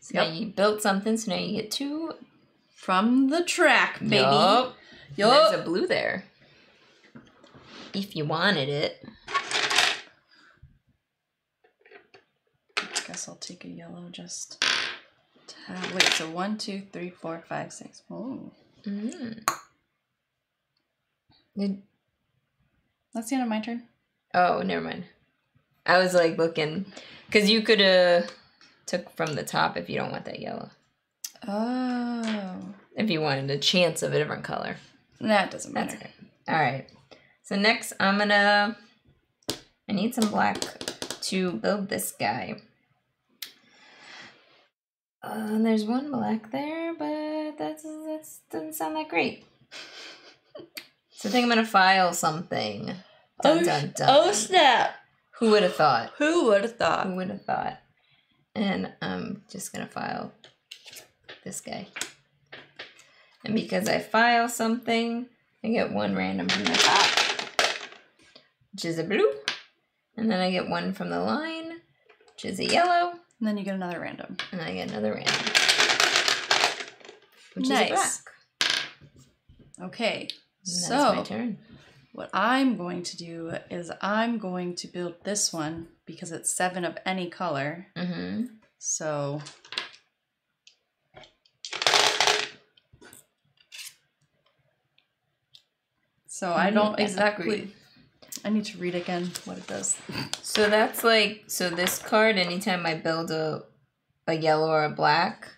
So now you built something, so now you get two. from the track, baby. Yup. Yup. There's a blue there. If you wanted it. Guess I'll take a yellow just. To have, wait, so one, two, three, four, five, six. Oh, Mm. Did, that's the end of my turn. oh, never mind. I was like looking, because you could have took from the top if you don't want that yellow. Oh, If you wanted a chance of a different color. that doesn't That's matter. okay. All right. So next, I'm gonna. I need some black to build this guy. Uh, there's one black there, but that's that doesn't sound that great. So I think I'm gonna file something. Dun, Oh, dun, oh, dun. Oh snap! Who would have thought? Who would have thought? Who would have thought? And I'm just gonna file this guy. And because I file something, I get one random from the top, which is a blue. And then I get one from the line, which is a yellow. And then you get another random. And I get another random, which is a Nice. black. Okay, And that's so my turn. What I'm going to do is I'm going to build this one because it's seven of any color. Mm-hmm. So So I don't exactly. I need to read again what it does. So that's like so this card. Anytime I build a a yellow or a black,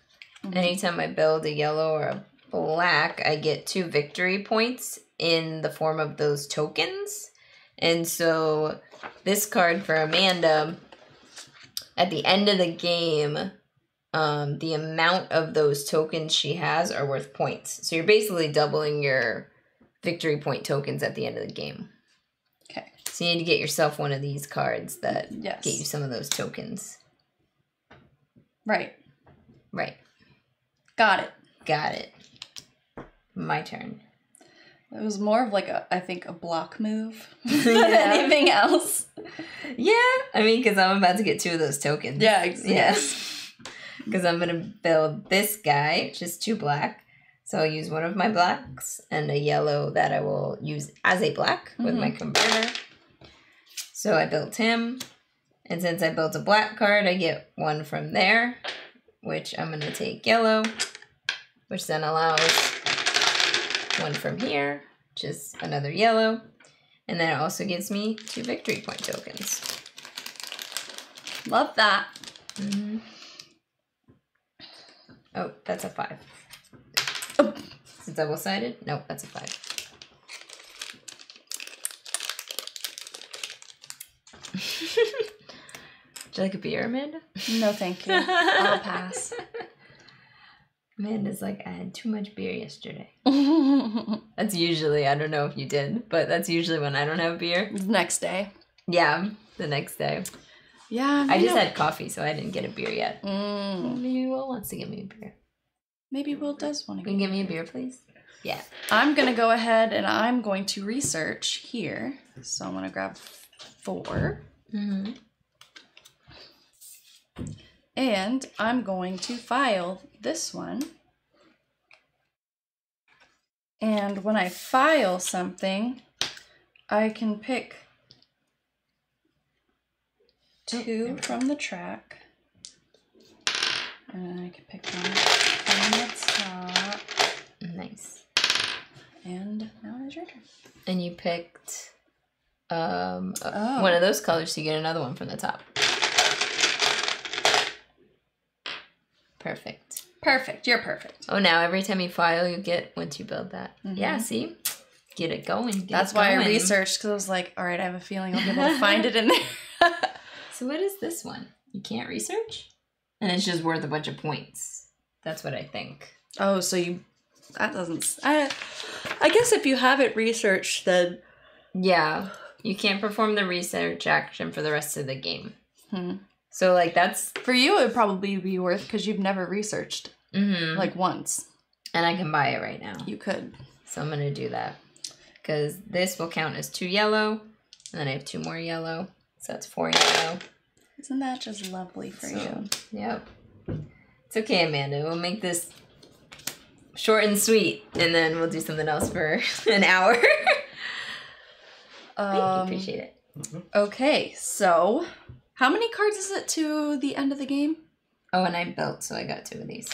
Mhm. anytime I build a yellow or a black, I get two victory points in the form of those tokens. And so this card for Amanda, at the end of the game, um, the amount of those tokens she has are worth points. So you're basically doubling your victory point tokens at the end of the game. Okay. So you need to get yourself one of these cards that Yes. get you some of those tokens. Right. Right. Got it. Got it. My turn. It was more of like a I think a block move Yeah. than anything else. Yeah, I mean, because I'm about to get two of those tokens. Yeah, ex- Yes. Because I'm going to build this guy, which is two black. So I'll use one of my blacks and a yellow that I will use as a black with my mm-hmm. converter. So I built him. And since I built a black card, I get one from there, which I'm going to take yellow, which then allows one from here, which is another yellow. And then it also gives me two victory point tokens. Love that. Mm-hmm. Oh, that's a five. Oh. Is it double sided? Nope, that's a five. Would you like a beer, Amanda? No, thank you. I'll pass. Amanda's like, I had too much beer yesterday. That's usually, I don't know if you did, but that's usually when I don't have beer. next day. Yeah, the next day. Yeah. I just know- had coffee, so I didn't get a beer yet. Mm, Maybe Will wants to give me a beer. maybe Will does want to Can you give me a beer, please? Yeah. I'm gonna go ahead and I'm going to research here. So I'm gonna grab four. Mm-hmm. And I'm going to file this one. And when I file something, I can pick two from the track. And I can pick one from the top. Nice. And now it is your turn. And you picked um uh, Oh. one of those colors, so you get another one from the top. Perfect. Perfect. You're perfect. Oh, now every time you file, you get once you build that. Yeah, Mhm. see, get it going. get That's it why I researched because I was like, all right, I have a feeling I'll be able to find it in there. So what is this one? You can't research, and it's just worth a bunch of points. That's what I think. oh, so you. That doesn't. I, I guess if you have it researched, then. Yeah, you can't perform the research action for the rest of the game. Hmm. So like that's For you, it would probably be worth because you've never researched mhm. like once. and I can buy it right now. You could. So I'm gonna do that because this will count as two yellow, and then I have two more yellow, so that's four yellow. Isn't that just lovely for So, you? Yep. It's okay, Amanda. We'll make this short and sweet, and then we'll do something else for an hour. Thank you. Um, Appreciate it. okay, so how many cards is it to the end of the game? Oh, and I built, so I got two of these.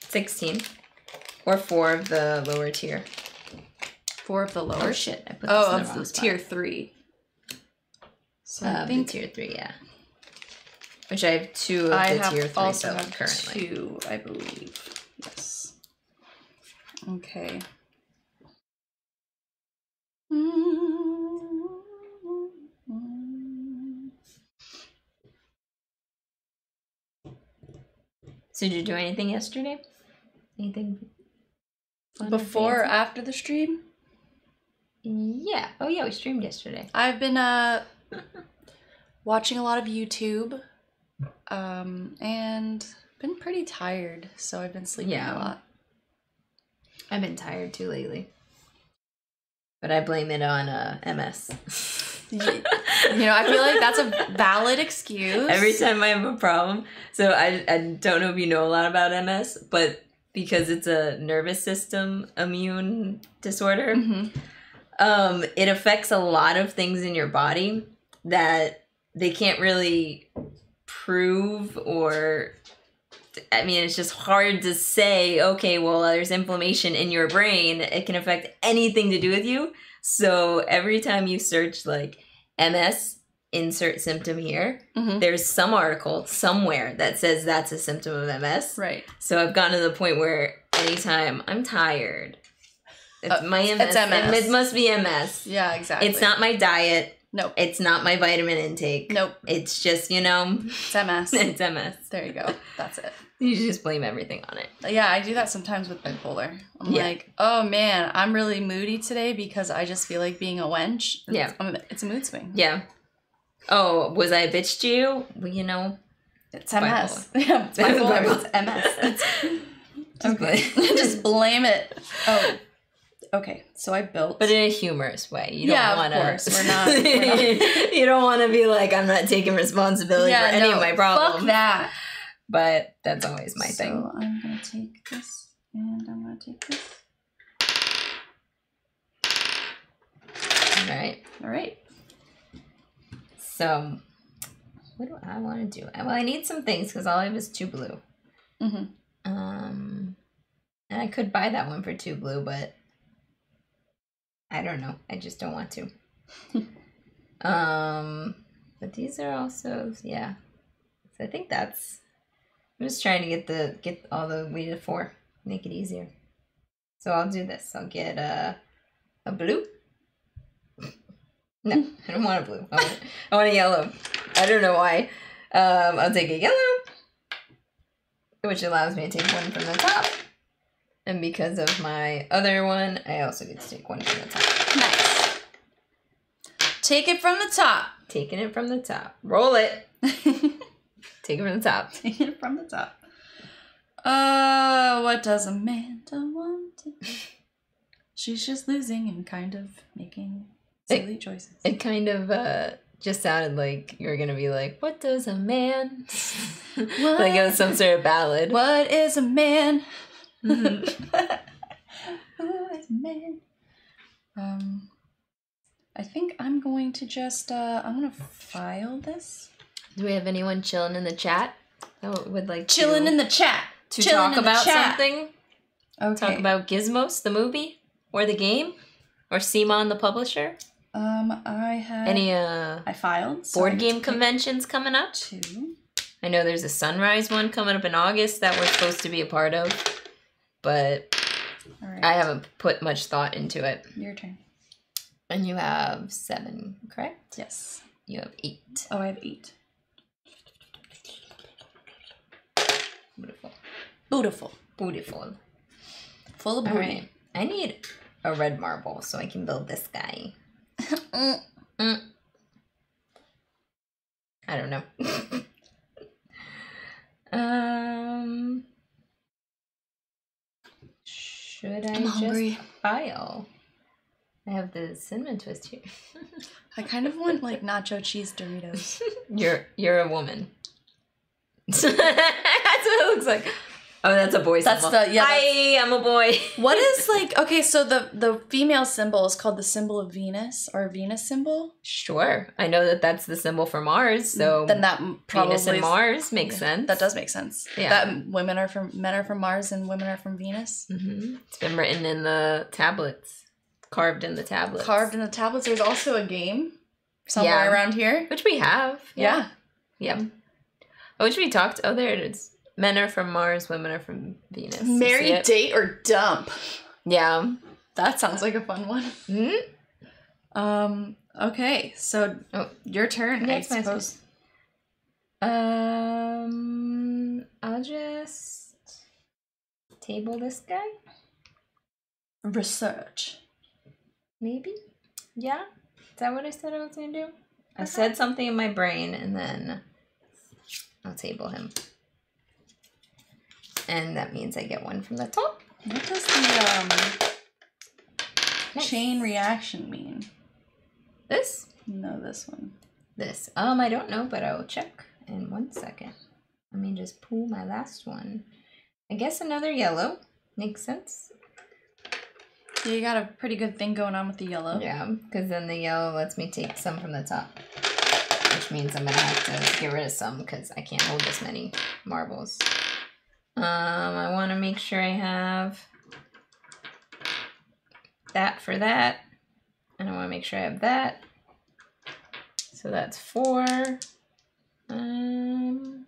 Sixteen, or four of the lower tier. Four of the lower. Oh shit! I put this Oh, in the of wrong the spot. tier three. So Uh, I think tier three, yeah. Which I have two of I the have tier three also have currently. two, I believe. Yes. Okay. So did you do anything yesterday? Anything Before or after the stream, Yeah. Oh yeah, we streamed yesterday. I've been uh watching a lot of YouTube, um, and been pretty tired, so I've been sleeping Yeah. a lot. I've been tired too lately. But I blame it on uh, MS. You know, I feel like that's a valid excuse. Every time I have a problem, so I, I don't know if you know a lot about MS, but because it's a nervous system immune disorder, Mhm. um, it affects a lot of things in your body that they can't really prove or I mean, it's just hard to say, okay, well, there's inflammation in your brain. It can affect anything to do with you. So every time you search like MS, insert symptom here, Mhm. there's some article somewhere that says that's a symptom of MS. Right. So I've gotten to the point where anytime I'm tired, it's Uh, my MS. it's MS. It must be MS. Yeah, exactly. It's not my diet. Nope. It's not my vitamin intake. Nope. It's just, you know, It's MS. it's MS. there you go. That's it. You just blame everything on it. Yeah, I do that sometimes with bipolar. I'm Yeah. like, oh man, I'm really moody today because I just feel like being a wench. Yeah. It's, um, it's a mood swing. Yeah. Oh, was I a bitch to you? Well, you know. It's MS. Yeah, it's bipolar. it's MS. It's, Okay. just blame it. Oh, okay. So I built. But in a humorous way. You Yeah, don't want to. course. We're not- we're not- you don't want to be like, I'm not taking responsibility for any no, of my problems. Fuck that. But that's always my so thing. I'm gonna take this And I'm gonna take this. All right. All right. So, what do I want to do? Well, I need some things because all I have is two blue. Mm-hmm. Um, and I could buy that one for two blue, but I don't know. I just don't want to. um, but these are also yeah. So I think that's. I'm just trying to get the get all the way to four, make it easier. So I'll do this. I'll get a a blue. No, I don't want a blue. I want, I want a yellow. I don't know why. Um, I'll take a yellow, which allows me to take one from the top. And because of my other one, I also get to take one from the top. Nice. Take it from the top. Taking it from the top. Roll it. Take it from the top. Take it from the top. Uh, what does Amanda want? She's just losing and kind of making silly choices. It kind of uh, just sounded like you were gonna be like, "What does a man?" like it was some sort of ballad. What is a man? Mhm. Who is a man? Um, I think I'm going to just uh, I'm gonna file this. Do we have anyone chilling in the chat that would like Chilling to, in the chat. to chilling talk about something? Okay. Talk about Gizmos, the movie, or the game, or CMON, the publisher. Um, I have Any uh I filed so board get to game conventions coming up? Two. I know there's a Sunrise one coming up in August that we're supposed to be a part of, but All right. I haven't put much thought into it. Your turn. And you have seven, correct? Yes. You have eight. Oh, I have eight. Beautiful. Beautiful. Beautiful. Full of All booty. right. I need a red marble so I can build this guy. Mm. Mm. I don't know. um. Should I I'm just hungry. file? I have the cinnamon twist here. I kind of want like nacho cheese Doritos. You're you're a woman. that's what it looks like. Oh, that's a boy That's symbol. the- yeah, Hi, I'm a boy. what is like okay, so the the female symbol is called the symbol of Venus or Venus symbol. Sure, I know that that's the symbol for Mars. So then that probably Venus and Mars makes yeah, sense. That does make sense. Yeah. That women are from men are from Mars and women are from Venus. hmm It's been written in the tablets, carved in the tablets, Carved in the tablets. There's also a game somewhere Yeah. around here. which we have. Yeah. Yep. Oh, which we talked. Oh, there it is. Men are from Mars, women are from Venus. Marry, date, or dump. Yeah. That sounds like a fun one. hmm Um. Okay. So Oh. your turn. Yeah, I suppose. Um, I'll just table this guy. Research. Maybe. Yeah. Is that what I said I was gonna do? I said something in my brain, and then I'll table him. And that means I get one from the top. What does the um Nice. chain reaction mean? This. No, this one. This. Um, I don't know, but I will check in one second. Let me just pull my last one. I guess another yellow. Makes sense. Yeah, you got a pretty good thing going on with the yellow. Yeah, because then the yellow lets me take some from the top. Which means I'm gonna have to get rid of some because I can't hold this many marbles. Um, I want to make sure I have that for that. And I want to make sure I have that. So that's four. Um,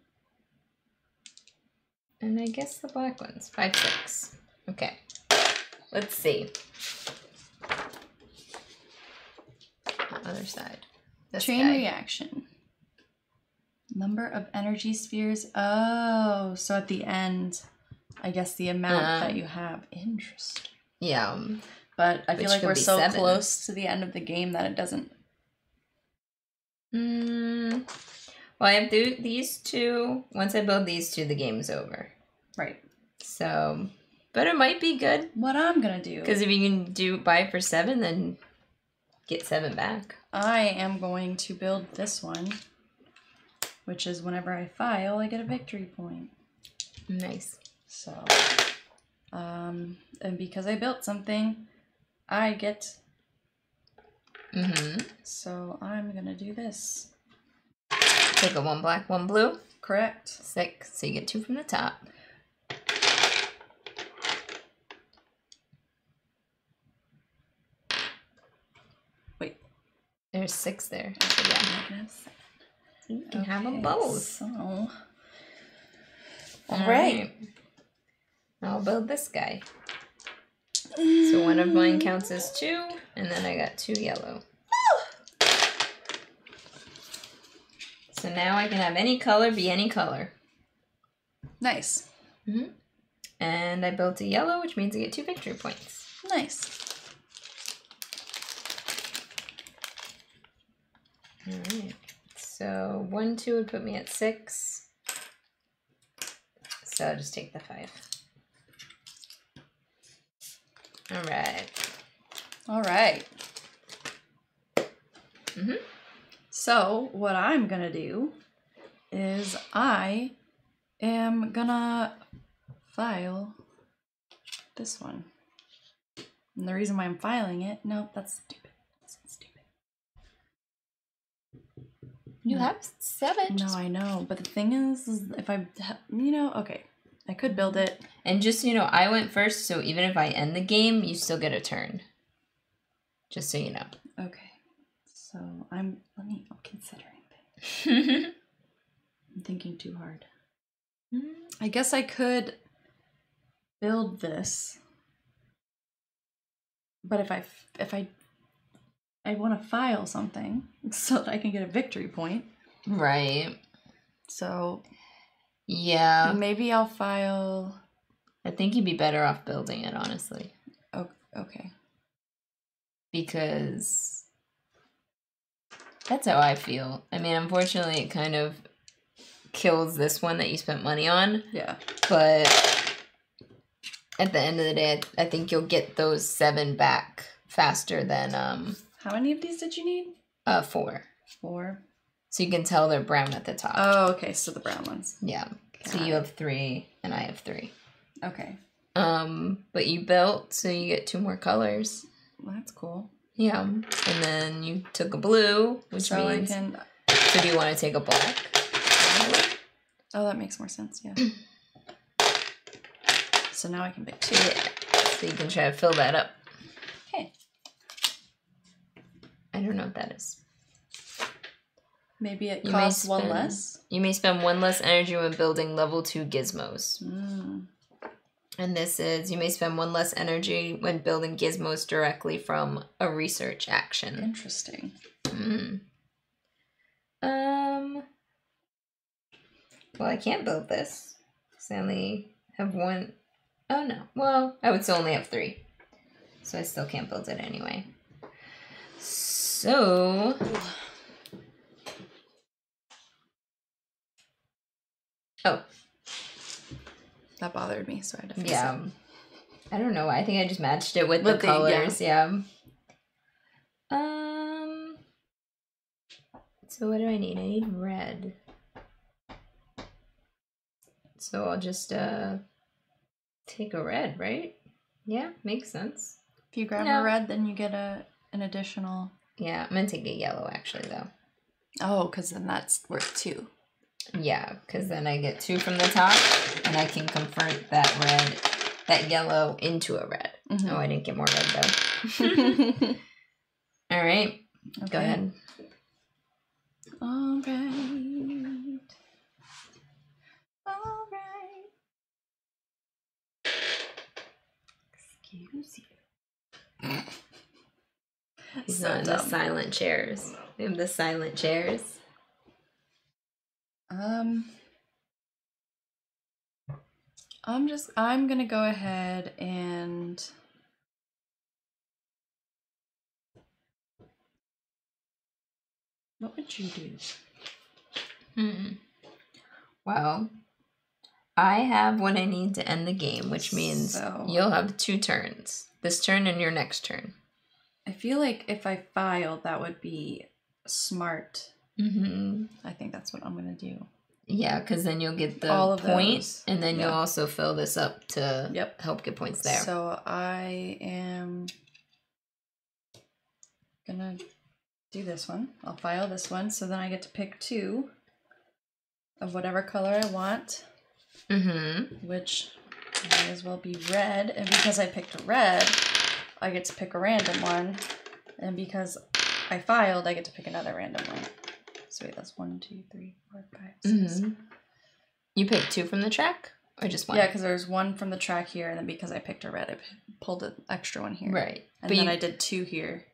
and I guess the black ones, five, six. Okay. Let's see. Other side. This Chain reaction. Number of energy spheres. Oh, so at the end, I guess the amount Uh. that you have. Interesting. Yeah. But I feel like we're so seven. close to the end of the game that it doesn't. Mm, well, I have th- these two. Once I build these two, the game's over. Right. So, but it might be good What I'm gonna do because if you can do buy for seven, then get seven back. I am going to build this one, which is whenever I file, I get a victory point. Nice. So Um, and because I built something, I get. Mm-hmm. So I'm gonna do this. Take a one black, one blue. Correct. Six. So you get two from the top. Wait. There's six there. Yeah, you can have them Okay, both. So. All All right. right. I'll build this guy. So one of mine mm. counts as two, and then I got two yellow. So now I can have any color be any color. Nice. Mm-hmm. And I built a yellow, which means I get two victory points. Nice. Alright. So one, two would put me at six. So I'll just take the five. Alright. All right. Mhm. So, what I'm gonna do is I am gonna file this one. And the reason why I'm filing it, no, that's stupid. That's stupid. You No. have seven. No, I know, but the thing is, is if I, you know, okay, I could build it. And just you know, I went first, so even if I end the game, you still get a turn. Just so you know. Okay, so I'm. Let me. I'm considering. I'm thinking too hard. Mm. I guess I could build this. But if I if I I want to file something so that I can get a victory point. right. So Yeah. maybe I'll file I think you'd be better off building it, honestly. okay. Because that's how I feel. I mean, unfortunately, it kind of kills this one that you spent money on. Yeah. But at the end of the day, I I think you'll get those seven back faster than um How many of these did you need? uh four. Four. So you can tell they're brown at the top. Oh, okay. So the brown ones. yeah. So you it. have three and I have three. Okay. Um, but you built, so you get two more colors. Well, that's cool. Yeah. And then you took a blue, which so means I can. so do you want to take a black? Oh, that makes more sense. Yeah. so now I can pick two. Yeah. So you can try to fill that up. Okay. I don't know what that is. Maybe it You costs one less. You may spend one less energy when building level two gizmos. Mm. And this is you may spend one less energy when building gizmos directly from a research action. Interesting. Mm. Um. Well, I can't build this. I only have one oh no. Well, I would still only have three. So I still can't build it anyway. So. So, oh, That bothered me, so I had to fix yeah. it. I don't know. I think I just matched it with, the With the- yeah. colors. Yeah. Um. So what do I need? I need red. So I'll just uh take a red, right? Yeah, makes sense. If you grab No. a red, then you get a an additional. Yeah, I'm gonna take a yellow actually though. Oh, because then that's worth two. Yeah, because then I get two from the top, and I can convert that red, that yellow into a red. Mhm. Oh, I didn't get more red though. All right, Okay. go ahead. All right. All right. Excuse you. He's So not in the silent chairs. We have the silent chairs. Um, I'm just, I'm gonna go ahead and. What would you do? Hmm. Well, I have what I need to end the game, which means So- you'll have two turns. This turn and your next turn. I feel like if I filed, that would be smart. Mm-hmm. I think that's what I'm gonna do. Yeah, because then you'll get the All of point, those. and then you'll also fill this up to Yep. help get points there. So I am gonna do this one. I'll file this one, so then I get to pick two of whatever color I want, mm-hmm. which might as well be red. And because I picked red, I get to pick a random one. And because I filed, I get to pick another random one. So wait, that's one, two, three, four, five, six. Mm-hmm. You picked two from the track, or just one? Yeah, because there's one from the track here, and then because I picked a red, I p- pulled an extra one here. right. And but then you I did two here.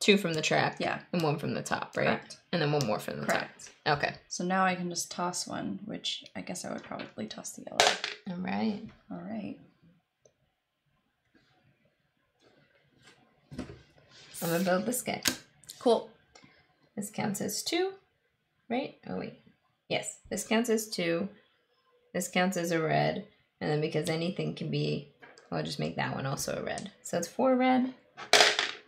two from the track, Yeah, and one from the top, right? correct. And then one more from the Correct. top. Okay. So now I can just toss one, which I guess I would probably toss the yellow. All right. All right. I'm gonna build this guy. Cool. This counts as two, right? Oh wait. Yes, this counts as two. This counts as a red, and then because anything can be, I'll just make that one also a red. So it's four red.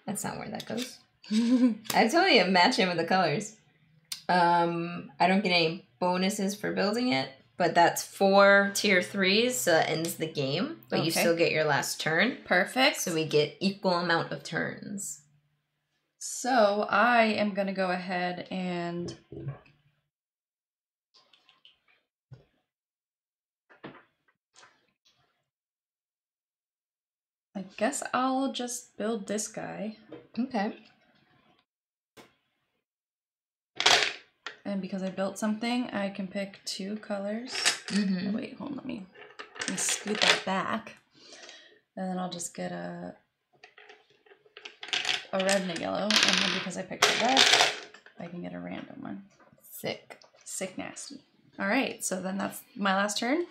That's not where that goes. I totally am matching with the colors. Um, I don't get any bonuses for building it, but that's four tier threes, so that ends the game. But you still get your last turn, Perfect. so we get equal amount of turns. So I am gonna go ahead and I guess I'll just build this guy. Okay. And because I built something, I can pick two colors. Mm-hmm. Oh, wait, hold on, let me, let me scoot that back. And then I'll just get a a red and a yellow. And then because I picked a red, I can get a random one. Sick. Sick nasty. All right, so then that's my last turn.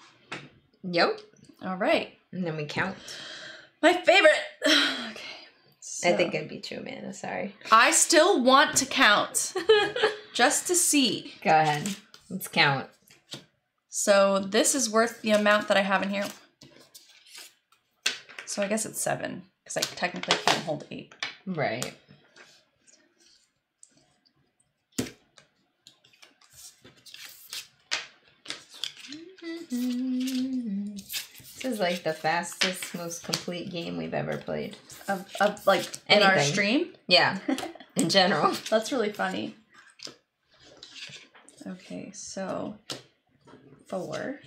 Yep. All right, And then we count. my favorite. okay. I think so- I'd be true, Amanda. Sorry. I still want to count just to see. Go ahead. Let's count. So this is worth the amount that I have in here. So I guess it's seven because I technically can't hold eight. Right. This is like the fastest, most complete game we've ever played. Of, of like in our stream. Yeah, in general. That's really funny. Okay, so four,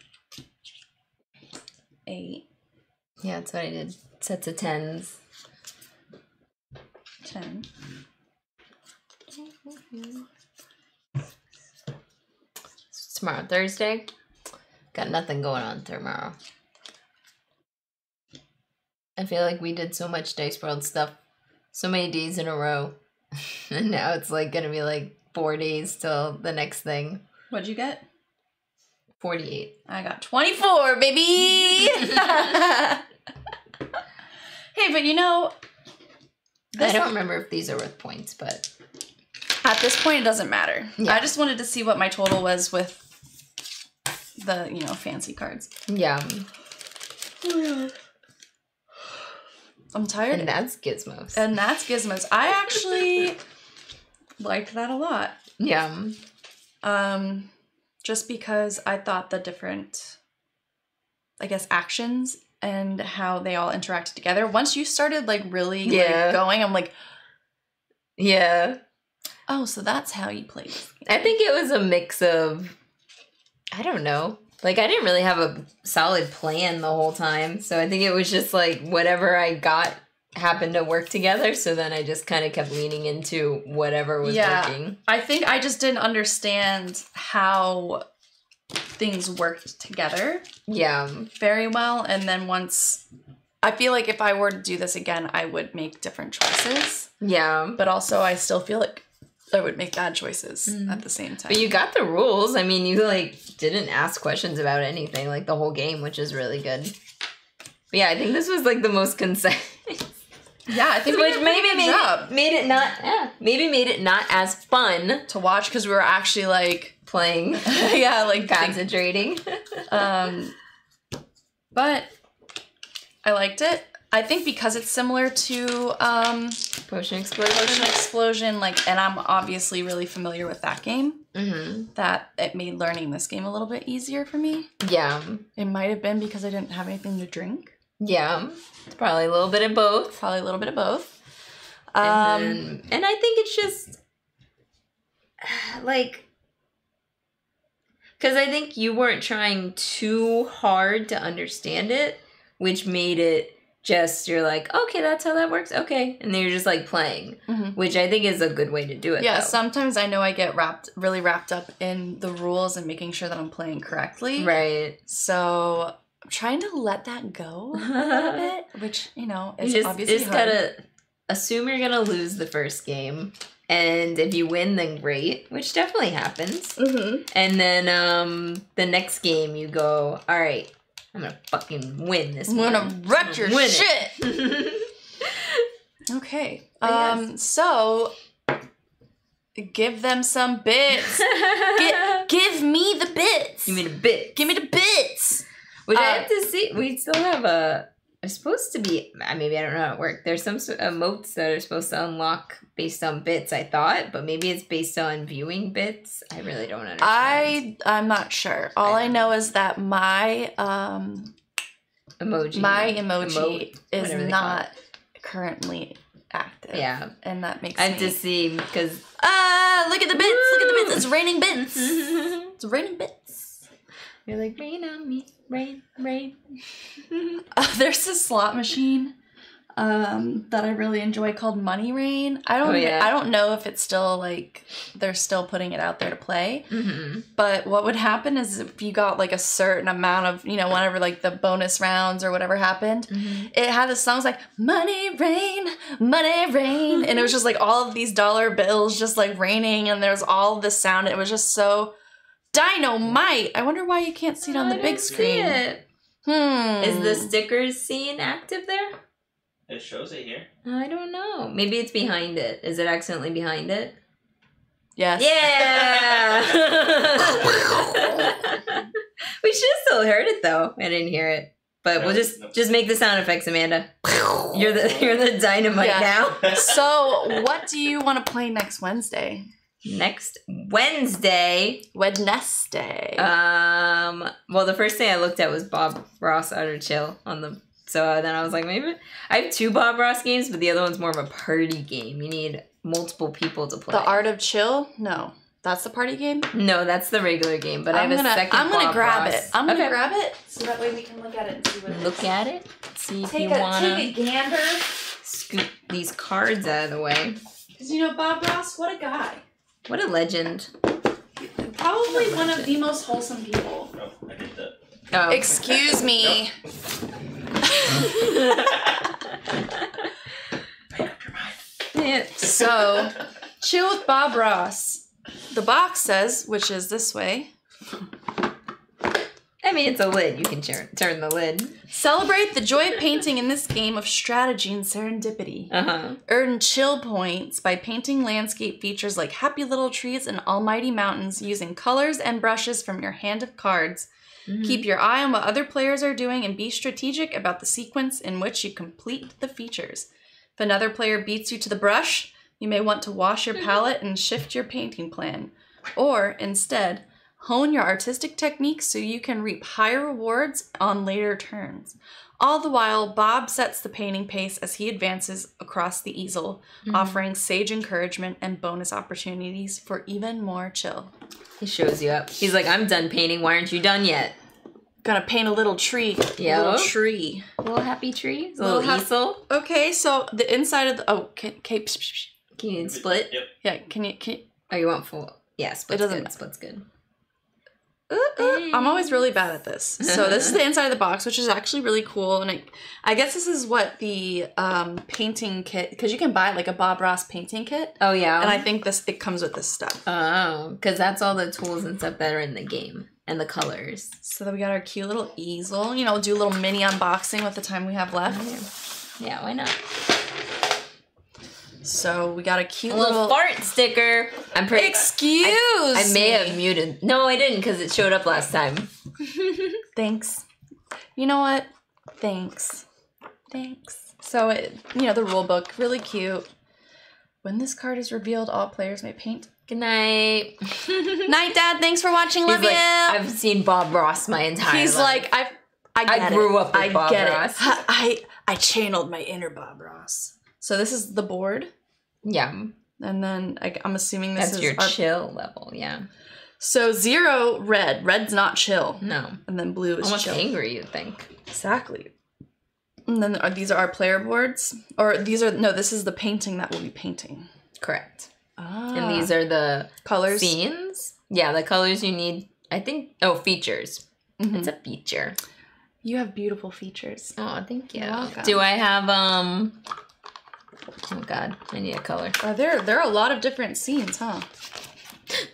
eight, Yeah, that's what I did. Sets of tens. Ten. It's tomorrow, Thursday. Got nothing going on tomorrow. I feel like we did so much Dice World stuff, so many days in a row. and now it's like gonna be like four days till the next thing. What'd you get? 48. I got 24, baby! hey, but you know, I don't remember if these are worth points, but at this point, it doesn't matter. Yeah. I just wanted to see what my total was with the, you know, fancy cards. yeah. I'm tired. And that's Gizmos. and that's Gizmos. I actually liked that a lot. yeah. Um, just because I thought the different, I guess, actions and how they all interacted together. Once you started like really Yeah. like going, I'm like, Yeah. oh, so that's how you play this game. I think it was a mix of, I don't know. Like, I didn't really have a solid plan the whole time. So I think it was just like whatever I got happened to work together. So then I just kind of kept leaning into whatever was Yeah. working. I think I just didn't understand how things worked together Yeah. very well. And then once, I feel like if I were to do this again, I would make different choices. Yeah. But also, I still feel like I would make bad choices Mhm. at the same time. But you got the rules. I mean, you like didn't ask questions about anything like the whole game, which is really good. But yeah, I think this was like the most concise. yeah, I think Which maybe made it, made it not yeah, maybe made it not as fun to watch because we were actually like playing yeah like concentrating. um but i liked it I think because it's similar to um, Potion explosion. Ocean Explosion, like, and I'm obviously really familiar with that game, Mm-hmm. that it made learning this game a little bit easier for me. Yeah. It might have been because I didn't have anything to drink. Yeah. It's probably a little bit of both. Probably a little bit of both. Um, And, then- and I think it's just like because I think you weren't trying too hard to understand it, which made it just you're like, okay, that's how that works. Okay, and then you're just like playing, Mhm. which I think is a good way to do it. yeah, though. sometimes I know I get wrapped, really wrapped up in the rules and making sure that I'm playing correctly. right. So I'm trying to let that go a little bit, which you know You is just, obviously just hard. gotta assume you're gonna lose the first game, and if you win, then great, which definitely happens. Mhm. And then um the next game you go, all right, I'm gonna fucking win this I'm gonna wreck your Win shit. Okay. Um. So give them some bits. Gi- give me the bits. Give me the bit. Give me the bits. Which I uh, have to see. We still have a. It's supposed to be. Maybe I don't know how it works. There's some emotes that are supposed to unlock based on bits. I thought, but maybe it's based on viewing bits. I really don't understand. I I'm not sure. All I I know is that my um emoji. my emoji Emote, is whatever they call not currently active. Yeah, And that makes I me have to see because. Ah, look at the bits. Look at the bits. It's raining bits. It's raining bits. Like rain on me, rain, rain. Uh, there's a slot machine um that I really enjoy called Money Rain. I don't Oh, yeah. I don't know if it's still like they're still putting it out there to play. hmm But what would happen is if you got like a certain amount of, you know, whenever like the bonus rounds or whatever happened, it had the songs like Money Rain, Money Rain. And it was just like all of these dollar bills just like raining and there's all this sound. It was just so dynamite. I wonder why you can't see it on the big don't see screen. it. Hmm. Is the stickers scene active there? It shows it here. I don't know. Maybe it's behind it. Is it accidentally behind it? Yes. Yeah. we should have still heard it though. I didn't hear it. But we'll just no. just make the sound effects, Amanda. You're the you're the dynamite Yeah. now. So, what do you want to play next Wednesday? Next Wednesday. Wednesday. Um well the first thing I looked at was Bob Ross Art of Chill on the so then I was like maybe I have two Bob Ross games, but the other one's more of a party game. You need multiple people to play. the Art of Chill? No. That's the party game? No, that's the regular game, but I I'm have gonna, a 2nd I'm gonna Bob grab Ross. it. I'm gonna grab it so that way we can look at it and see what it is. Look at it. See if Take you a, wanna take a gander. scoop these cards out of the way. Because you know, Bob Ross, what a guy. What a legend. Probably one of the most wholesome people. Oh, I did that. Oh. Excuse me. Make up your mind. Yeah. So, chill with Bob Ross. The box says, which is this way I mean, it's a lid. You can turn turn the lid. Celebrate the joy of painting in this game of strategy and serendipity. Uh huh. Earn chill points by painting landscape features like happy little trees and almighty mountains using colors and brushes from your hand of cards. Keep your eye on what other players are doing and be strategic about the sequence in which you complete the features. If another player beats you to the brush, you may want to wash your palette and shift your painting plan. Or, instead, hone your artistic techniques so you can reap higher rewards on later turns. All the while, Bob sets the painting pace as he advances across the easel, mm-hmm. offering sage encouragement and bonus opportunities for even more chill. He shows you up. He's like, I'm done painting. Why aren't you done yet? Gonna paint a little tree. Yeah. A little tree. little happy tree. A Little little, hap- easel. Okay, so the inside of the oh, can, can, psh, psh, psh. Can you split? Yep. yeah, can you? Can, Oh, you want full? Yeah, split's doesn't good. matter. Split's good. I'm always really bad at this. So this is the inside of the box, which is actually really cool, and I, I guess this is what the um, painting kit because you can buy like a Bob Ross painting kit, Oh yeah. and I think this it comes with this stuff. Oh, because that's all the tools and stuff that are in the game and the colors. So then we got our cute little easel. You know, do a little mini unboxing with the time we have left. Yeah, why not? So we got a cute A little little. fart sticker. I'm pretty. Excuse I may me. have muted. No, I didn't because it showed up last time. Thanks. You know what? Thanks. Thanks. So it, you know, the rule book, really cute. When this card is revealed, all players may paint. Good night. Night, Dad. Thanks for watching. Love He's like, you. I've seen Bob Ross my entire life. He's life. like, I've. I, I grew it. up with I Bob get Ross. It. I I channeled my inner Bob Ross. So this is the board, yeah, and then I, am assuming this that's is your our- chill level. Yeah, So zero red. Red's not chill, no, and then blue is almost chill. angry. You'd think. Exactly. And then are, these are our player boards, or these are no. This is the painting that we'll be painting. Correct. Ah. And these are the colors. scenes. Yeah, the colors you need. I think. Oh, features. Mhm. It's a feature. You have beautiful features. Oh, thank you. Do I have um? Oh God, I need a color. Are there there are a lot of different scenes, huh?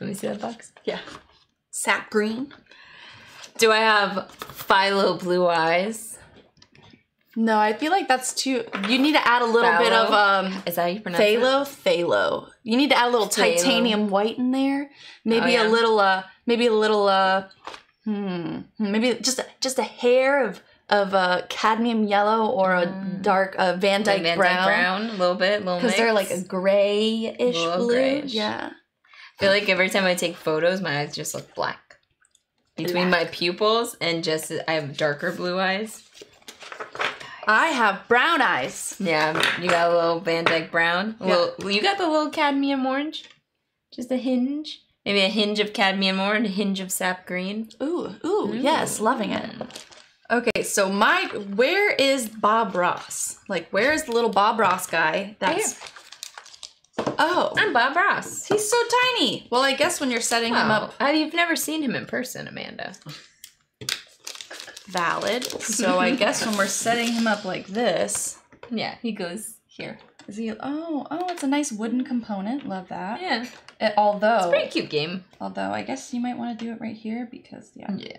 Let me see that box. Yeah. Sap green. Do I have Philo blue eyes? No, I feel like that's too. You need to add a little bit of um. Is that how you pronounce it? Phthalo, phthalo. You need to add a little titanium white in there. Maybe Oh, yeah. a little uh maybe a little uh hmm maybe just a, just a hair of of uh cadmium yellow or a dark uh, Van Dyke Van Dyke brown brown, a little bit, little because they're like a grayish Little blue. grayish. Yeah. I feel like every time I take photos, my eyes just look black. Between my pupils and just I have darker blue eyes. I have brown eyes. Yeah, you got a little Van Dyke brown. A Yeah. little, you got the little cadmium orange. Just a hinge. Maybe a hinge of cadmium orange, a hinge of sap green. Ooh, ooh, yes, loving it. Okay, so my where is Bob Ross? Like, where is the little Bob Ross guy? That's oh, I'm Bob Ross. he's so tiny. Well, I guess when you're setting him up, Uh, you've never seen him in person, Amanda. valid. So I guess when we're setting him up like this, Yeah, he goes here. is he? Oh, oh, it's a nice wooden component. Love that. Yeah, It- although, it's pretty cute game. although I guess you might want to do it right here because yeah. Yeah.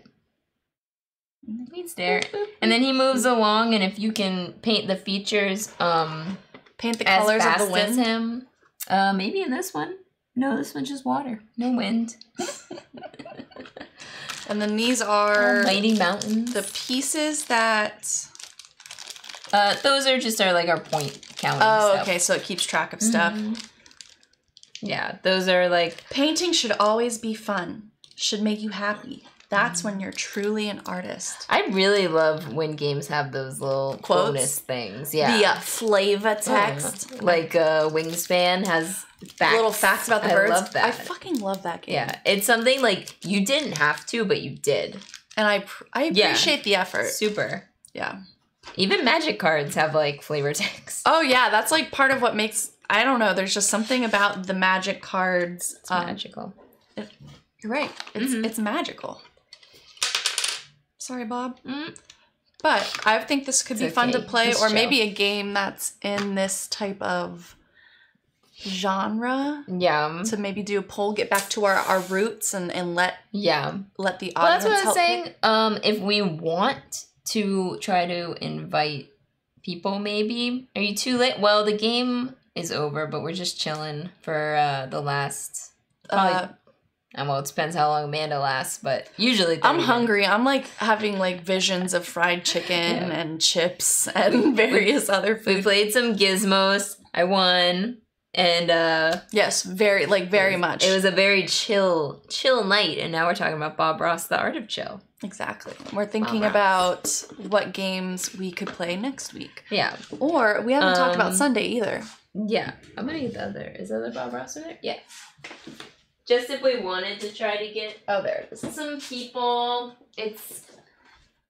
He's there. And then he moves along, and if you can paint the features um, Paint the as colors fast of the as wind. him, uh, maybe in this one. No, this one's just water. No wind. And then these are Mighty mountains. the pieces that. uh, those are just our like our point counting. Oh, stuff. okay. So it keeps track of stuff. Mhm. Yeah, those are like Painting should always be fun. Should make you happy. That's when you're truly an artist. I really love when games have those little Quotes? bonus things. Yeah. The uh, flavor text, Uh, like uh, Wingspan has facts. little facts about the birds. I love that. I fucking love that game. yeah, it's something like you didn't have to, but you did. and I pr- I Yeah. appreciate the effort. Super. Yeah. Even magic cards have like flavor text. Oh yeah, that's like part of what makes. I don't know. There's just something about the magic cards. It's um, magical. You're right. It's Mhm. it's magical. Sorry, Bob. Mm. But I think this could It's be fun to play, or chill. maybe a game that's in this type of genre Yeah. to maybe do a poll, get back to our, our roots, and, and let Yeah. let the audience. Well, that's what I was saying. pick. Um, if we want to try to invite people, maybe are you too late? Well, the game is over, but we're just chilling for uh, the last. Uh, uh, well, it depends how long Amanda lasts, but usually. I'm minutes. hungry. I'm like having like visions of fried chicken Yeah. and chips and various other food. We played some gizmos. I won, and uh, Yes, very like very much. it was a very chill, chill night. And now we're talking about Bob Ross, the art of chill. exactly. We're thinking about what games we could play next week, Yeah, or we haven't talked about Um, Sunday either. yeah. I'm gonna get the other. Is the other Bob Ross in there? Yeah. Just if we wanted to try to get Oh, there it is. some people, it's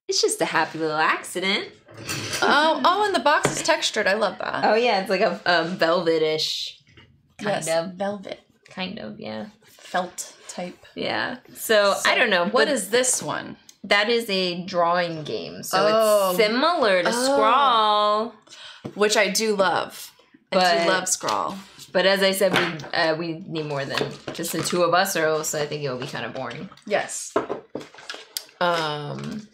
it's just a happy little accident. oh, oh, and the box is textured. I love that. Oh yeah, it's like a um, velvetish kind yes, of, velvet, kind of, yeah, felt type. yeah. So, I don't know. What is this one? that is a drawing game, so Oh. it's similar to Oh. Scrawl. Which I do love. I do love Scrawl. But as I said, we uh, we need more than just the two of us, or else I think it will be kind of boring. Yes. Um,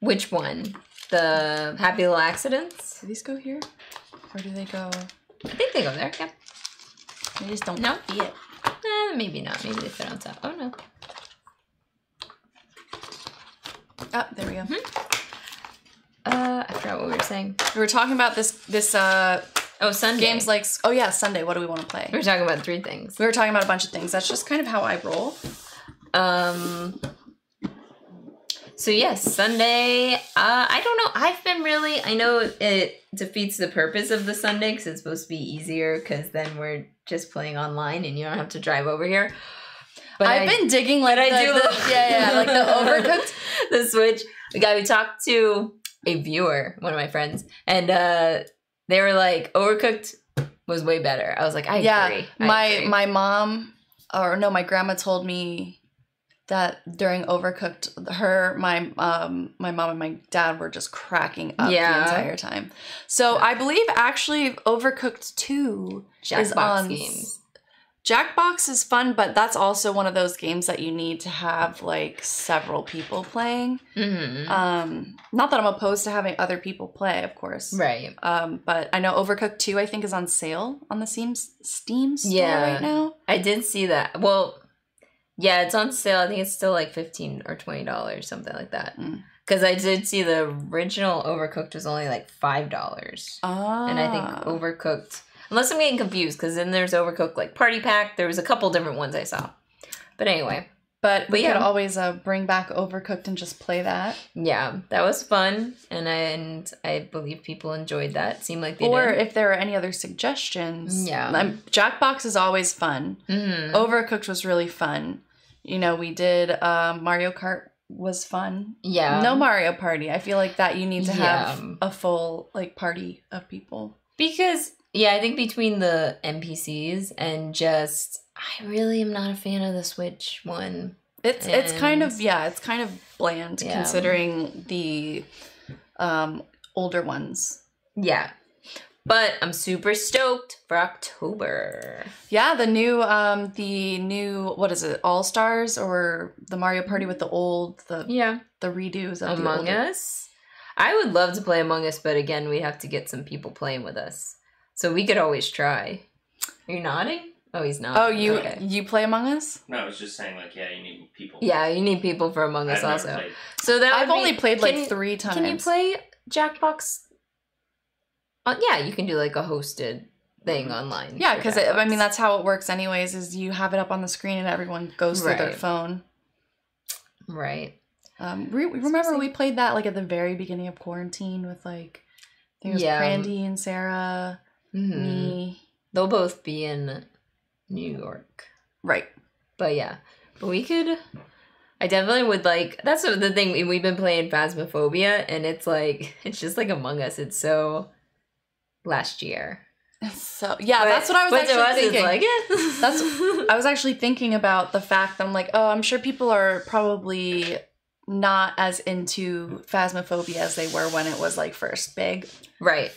which one? The Happy Little Accidents? Do these go here, or do they go? I think they go there. Yep. They just don't No. fit. Eh, maybe not. Maybe they fit on top. Oh no. Oh, there we go. Uh, I forgot what we were saying. We were talking about this this uh Oh, Sunday. games like oh yeah Sunday. What do we want to play? we were talking about three things. We were talking about a bunch of things. That's just kind of how I roll. Um. So yes, Sunday. Uh, I don't know. I've been really. I know it defeats the purpose of the Sunday because it's supposed to be easier because then we're just playing online and you don't have to drive over here. But I've I- been digging like I do the- yeah yeah like the overcooked. the Switch. The guy we talked to a viewer, one of my friends, and uh they were like, "Overcooked was way better." I was like, "I yeah, agree." I my agree. my mom or no, my grandma told me that during Overcooked, her my um my mom and my dad were just cracking up Yeah. the entire time. So I believe actually Overcooked two is on games. Jackbox is fun, but that's also one of those games that you need to have like several people playing. hmm Um, not that I'm opposed to having other people play, of course. right. Um, but I know Overcooked 2 I think is on sale on the Steam Steam store Yeah. right now. I did see that. Well, yeah, it's on sale. I think it's still like fifteen or twenty dollars, something like that. Mm. Because I did see the original Overcooked was only like five dollars, Ah. and I think Overcooked. Unless I'm getting confused, because then there's Overcooked like Party Pack. There was a couple different ones I saw. But anyway, but we but yeah. could always uh, bring back Overcooked and just play that. yeah, that was fun, and I and I believe people enjoyed that. Seemed like they or did. if there are any other suggestions. Yeah. Um, Jackbox is always fun. Mhm. Overcooked was really fun. You know, we did um, Mario Kart was fun. Yeah. no Mario Party. I feel like that you need to have a full like party of people. Because yeah, I think between the NPCs and just I really am not a fan of the Switch one. It's it's kind of yeah, it's kind of bland Yeah. considering the um older ones. Yeah. But I'm super stoked for October. Yeah, the new um the new what is it? All Stars or the Mario Party with the old the Yeah. the redos of Among Us. I would love to play Among Us, but again, we have to get some people playing with us. So we could always try. Are you nodding? Oh, he's not. Oh, you Okay. you play Among Us? No, I was just saying like yeah, you need people. Yeah, you need people for Among Us I've also. played. So that I've would be- only played like can- three times. Can you play Jackbox? Uh, yeah, you can do like a hosted thing online. Yeah, because I mean that's how it works anyways. Is you have it up on the screen and everyone goes through their phone. right. Um, re- remember we played that like at the very beginning of quarantine with like I think it was Yeah. Brandy and Sarah, Mhm. me. They'll both be in New York, Right. but yeah, but we could. I definitely would like. That's the the thing. we- We've been playing Phasmophobia, and it's like it's just like Among Us. It's so last year. So yeah, But- that's what I was actually us, thinking. Like, eh. That's- I was actually thinking about the fact that I'm like, oh, I'm sure people are probably not as into Phasmophobia as they were when it was like first big. right.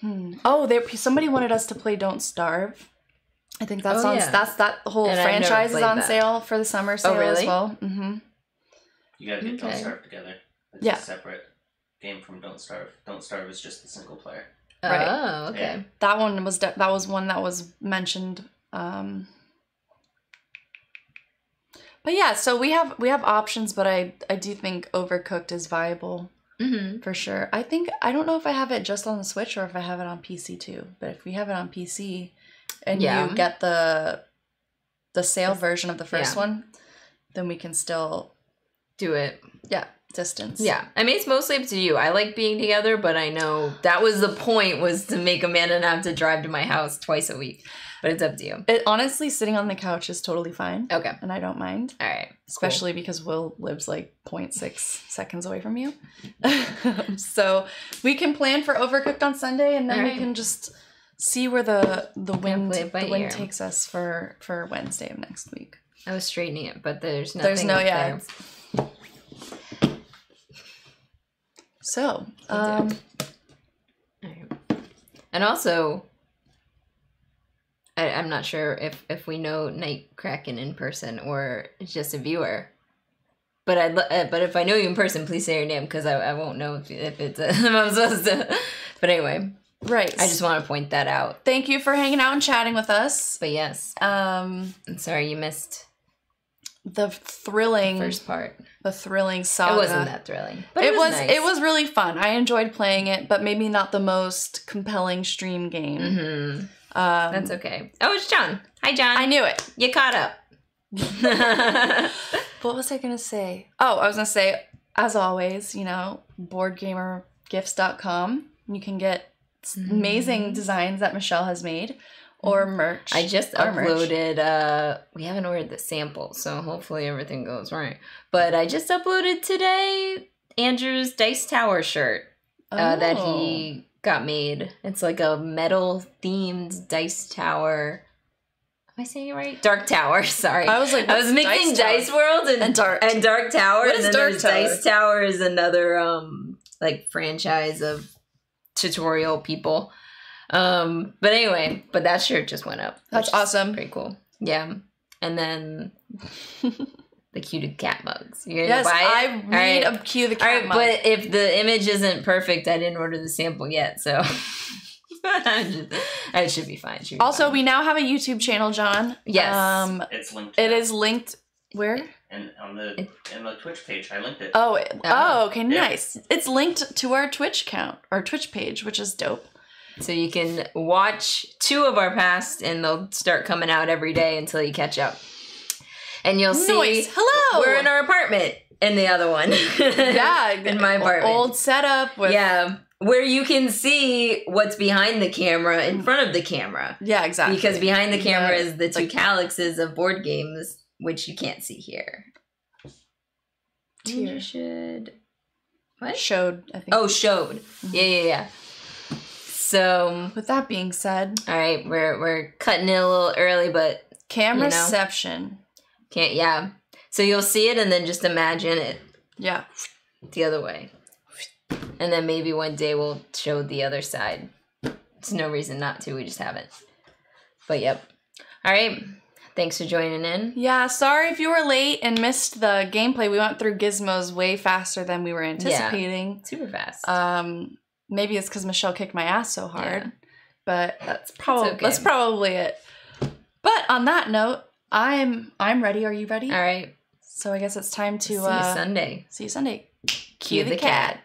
Hmm. Oh, there somebody wanted us to play Don't Starve. I think that's Oh, on. yeah. That's that whole And franchise is on that. Oh, sale for the summer sale as really? well. hmm You gotta get Don't Starve together. It's Yeah. a separate game from Don't Starve. Don't Starve is just the single player. Right. Oh, okay. Yeah. That one was de- that was one that was mentioned. Um, but yeah, so we have we have options, but I I do think Overcooked is viable Mm-hmm. for sure. I think I don't know if I have it just on the Switch or if I have it on PC too. But if we have it on PC, and Yeah. you get the the sale version of the first Yeah. one, then we can still Do it. yeah distance. Yeah, I mean it's mostly up to you. I like being together, but I know that was the point was to make Amanda not have to drive to my house twice a week. But it's up to you. It honestly sitting on the couch is totally fine, Okay, and I don't mind. all right. especially because Will lives like 0.6 seconds away from you. so we can plan for Overcooked on Sunday, and then Alright. we can just see where the the wind the wind ear. takes us for for Wednesday of next week. I was straightening it, but there's nothing. There's no yeah. there. So um. And also, I, I'm not sure if if we know Night Kraken in person or just a viewer. But I uh, but if I know you in person, please say your name because I, I won't know if, if it's if I'm supposed to. But anyway, right. I just want to point that out. thank you for hanging out and chatting with us. But yes, Um, I'm sorry you missed the thrilling, First part. the thrilling saga. It wasn't that thrilling, but it, was, nice. it was really fun. I enjoyed playing it, but maybe not the most compelling stream game. hmm Um, That's okay. Oh, it's John. Hi, John. I knew it. you caught up. What was I gonna say? Oh, I was gonna say, as always, you know, boardgamergifts.com. You can get s- amazing designs that Michelle has made or merch. I just Our merch. uploaded. uh We haven't ordered the sample, so hopefully everything goes right. But I just uploaded today Andrew's Dice Tower shirt uh, that Oh. he got made. It's like a metal themed dice tower. Am I saying it right? Dark Tower. Sorry. I was like, I was mixing Tower? Dice, World and, And Dark. and Dark Tower, What and then Dark Tower? Dice Tower is another um like franchise of tutorial people. Um, but anyway, but that shirt just went up. That's awesome. Pretty cool. Yeah, and then the cuted cat mugs. You gonna Yes, buy it? I All need right. a cue the cat right, mug. but if the image isn't perfect, I didn't order the sample yet, so just- it should be fine. Should be also, fine. we now have a YouTube channel, John. Yes. Um, It's linked. it now. linked where? and on the in the Twitch page. I linked it. Oh, Oh. oh, okay, Yeah. nice. It's linked to our Twitch account, our Twitch page, which is dope. So you can watch two of our past, and they'll start coming out every day until you catch up. And you'll see Nice. Hello. we're in our apartment in the other one. yeah, in my apartment. Old setup with yeah, where you can see what's behind the camera in front of the camera. Yeah, exactly. Because behind the camera Yeah, is the two like- Kallaxes of board games, which you can't see here. You Tier. should. What? showed, I think. Oh, showed. Mm-hmm. Yeah, yeah, yeah. So, With that being said, all right, we're we're cutting it a little early, but camera cameraception. Can't. Yeah. So you'll see it, and then just imagine it Yeah. the other way, and then maybe one day we'll show the other side. It's no reason not to. We just haven't. But yep. All right. Thanks for joining in. Yeah, sorry if you were late and missed the gameplay. We went through gizmos way faster than we were anticipating. Super fast. Um, maybe it's because Michelle kicked my ass so hard, Yeah. but that's probably okay. that's probably it. But on that note, I'm I'm ready. Are you ready? All right. So I guess it's time to See you uh, Sunday. see you Sunday. Cue the cat.